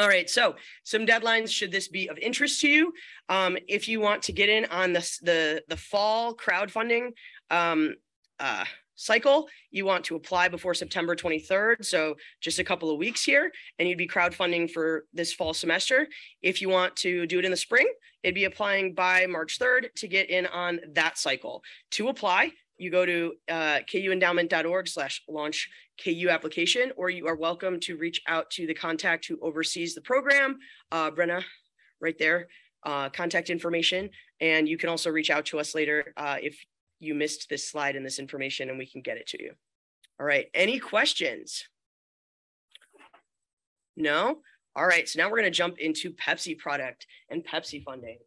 All right, so some deadlines should this be of interest to you. Um, if you want to get in on the, the, the fall crowdfunding um, uh, cycle, you want to apply before September 23rd. So just a couple of weeks here, and you'd be crowdfunding for this fall semester. If you want to do it in the spring, it'd be applying by March 3rd to get in on that cycle. To apply, you go to uh, kuendowment.org slash launch KU application, or you are welcome to reach out to the contact who oversees the program, uh, Brenna, right there, uh, contact information. And you can also reach out to us later uh, if you missed this slide and this information and we can get it to you. All right, any questions? No? All right, so now we're gonna jump into Pepsi product and Pepsi funding.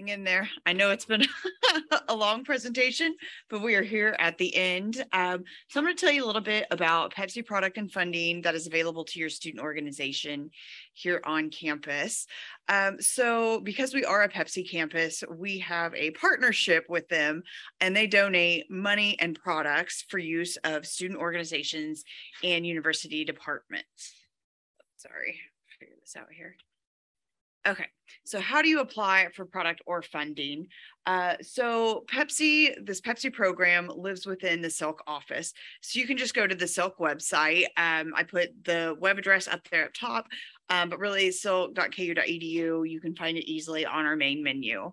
Hang in there. I know it's been a long presentation, but we are here at the end. Um, so I'm going to tell you a little bit about Pepsi product and funding that is available to your student organization here on campus. Um, so because we are a Pepsi campus, we have a partnership with them and they donate money and products for use of student organizations and university departments. Sorry, figure this out here. Okay, so how do you apply for product or funding? Uh, so Pepsi, this Pepsi program lives within the SILC office. So you can just go to the SILC website. Um, I put the web address up there at top, um, but really silc.ku.edu, you can find it easily on our main menu.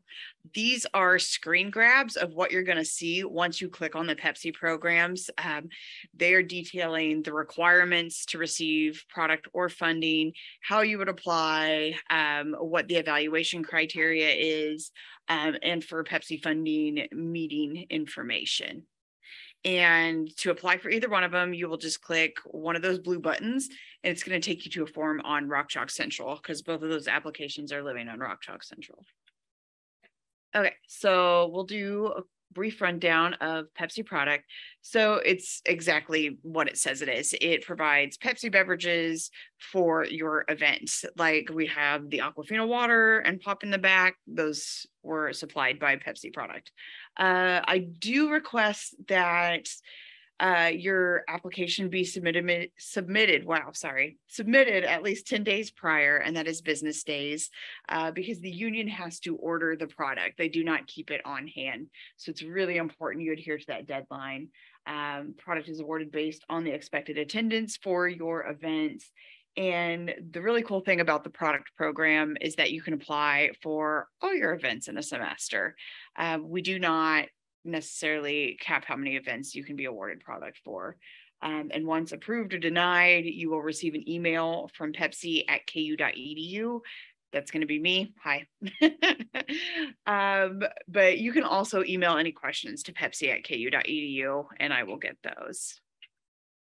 These are screen grabs of what you're going to see once you click on the Pepsi programs. Um, they are detailing the requirements to receive product or funding, how you would apply, um, what the evaluation criteria is, um, and for Pepsi funding meeting information. And to apply for either one of them, you will just click one of those blue buttons and it's going to take you to a form on Rock Chalk Central because both of those applications are living on Rock Chalk Central. Okay, so we'll do brief rundown of Pepsi product. So it's exactly what it says it is. It provides Pepsi beverages for your events. Like we have the Aquafina water and pop in the back. Those were supplied by Pepsi product. Uh, I do request that uh, your application be submitted, submitted, wow, sorry, submitted at least 10 days prior, and that is business days, uh, because the union has to order the product. They do not keep it on hand. So it's really important you adhere to that deadline. Um, product is awarded based on the expected attendance for your events. And the really cool thing about the product program is that you can apply for all your events in a semester. Um, we do not necessarily cap how many events you can be awarded product for. Um, and once approved or denied, you will receive an email from Pepsi at ku.edu. That's going to be me. Hi. um, but you can also email any questions to Pepsi at ku.edu and I will get those.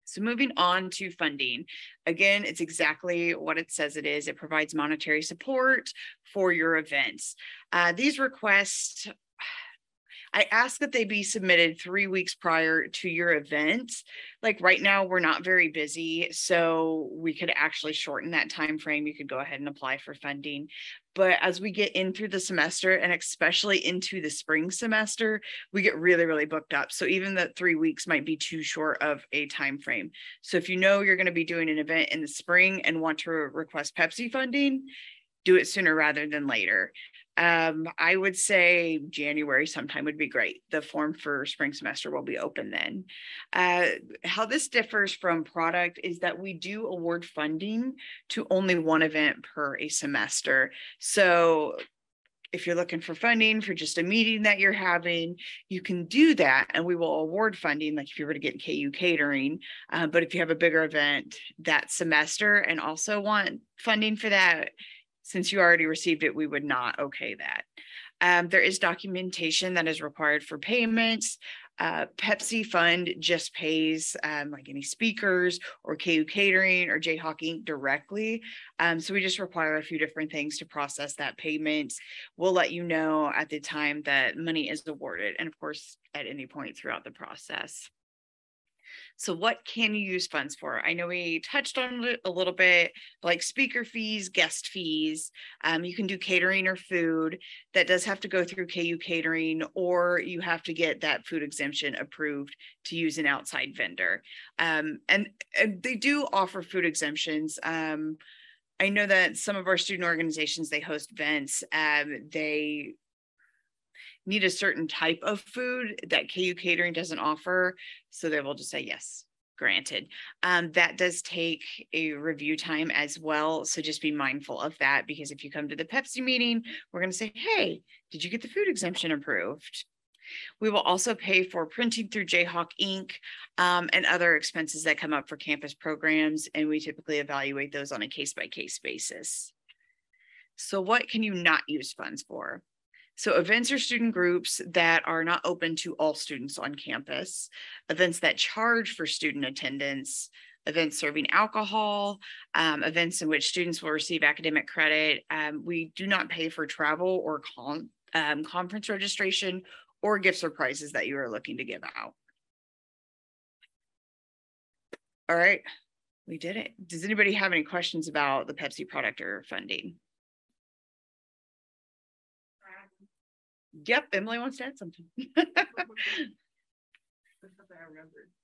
So moving on to funding, again, it's exactly what it says it is. It provides monetary support for your events. Uh, these requests I ask that they be submitted three weeks prior to your event. Like right now, we're not very busy, so we could actually shorten that time frame. You could go ahead and apply for funding. But as we get in through the semester and especially into the spring semester, we get really, really booked up. So even that three weeks might be too short of a time frame. So if you know you're going to be doing an event in the spring and want to request Pepsi funding, do it sooner rather than later. Um, I would say January sometime would be great. The form for spring semester will be open then. Uh, how this differs from product is that we do award funding to only one event per a semester. So if you're looking for funding for just a meeting that you're having, you can do that and we will award funding like if you were to get KU catering. Uh, but if you have a bigger event that semester and also want funding for that, since you already received it, we would not okay that. Um, there is documentation that is required for payments. Uh, Pepsi Fund just pays um, like any speakers or KU Catering or Jayhawk Ink. directly. Um, so we just require a few different things to process that payment. We'll let you know at the time that money is awarded, and of course, at any point throughout the process. So what can you use funds for? I know we touched on it a little bit, like speaker fees, guest fees. Um, you can do catering or food. That does have to go through KU catering, or you have to get that food exemption approved to use an outside vendor. Um, and, and they do offer food exemptions. Um, I know that some of our student organizations they host events. Um, they need a certain type of food that KU Catering doesn't offer. So they will just say, yes, granted. Um, that does take a review time as well. So just be mindful of that because if you come to the Pepsi meeting, we're going to say, hey, did you get the food exemption approved? We will also pay for printing through Jayhawk Ink. Um, and other expenses that come up for campus programs. And we typically evaluate those on a case by case basis. So, what can you not use funds for? So events are student groups that are not open to all students on campus, events that charge for student attendance, events serving alcohol, um, events in which students will receive academic credit. Um, we do not pay for travel or con um, conference registration or gifts or prizes that you are looking to give out. All right, we did it. Does anybody have any questions about the Pepsi product or funding? Yep, Emily wants to add something.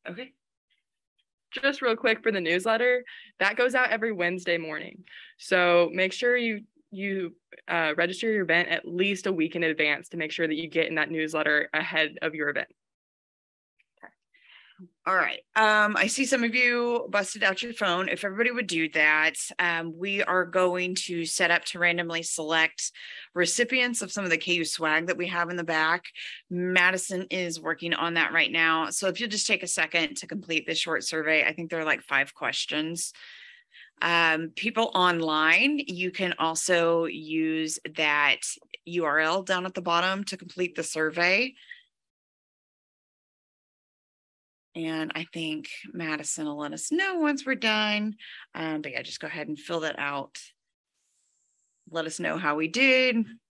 okay. Just real quick for the newsletter, that goes out every Wednesday morning. So make sure you you uh, register your event at least a week in advance to make sure that you get in that newsletter ahead of your event. All right. Um, I see some of you busted out your phone. If everybody would do that, um, we are going to set up to randomly select recipients of some of the KU swag that we have in the back. Madison is working on that right now. So if you'll just take a second to complete this short survey, I think there are like five questions. Um, people online, you can also use that URL down at the bottom to complete the survey. And I think Madison will let us know once we're done. Um, but yeah, just go ahead and fill that out. Let us know how we did.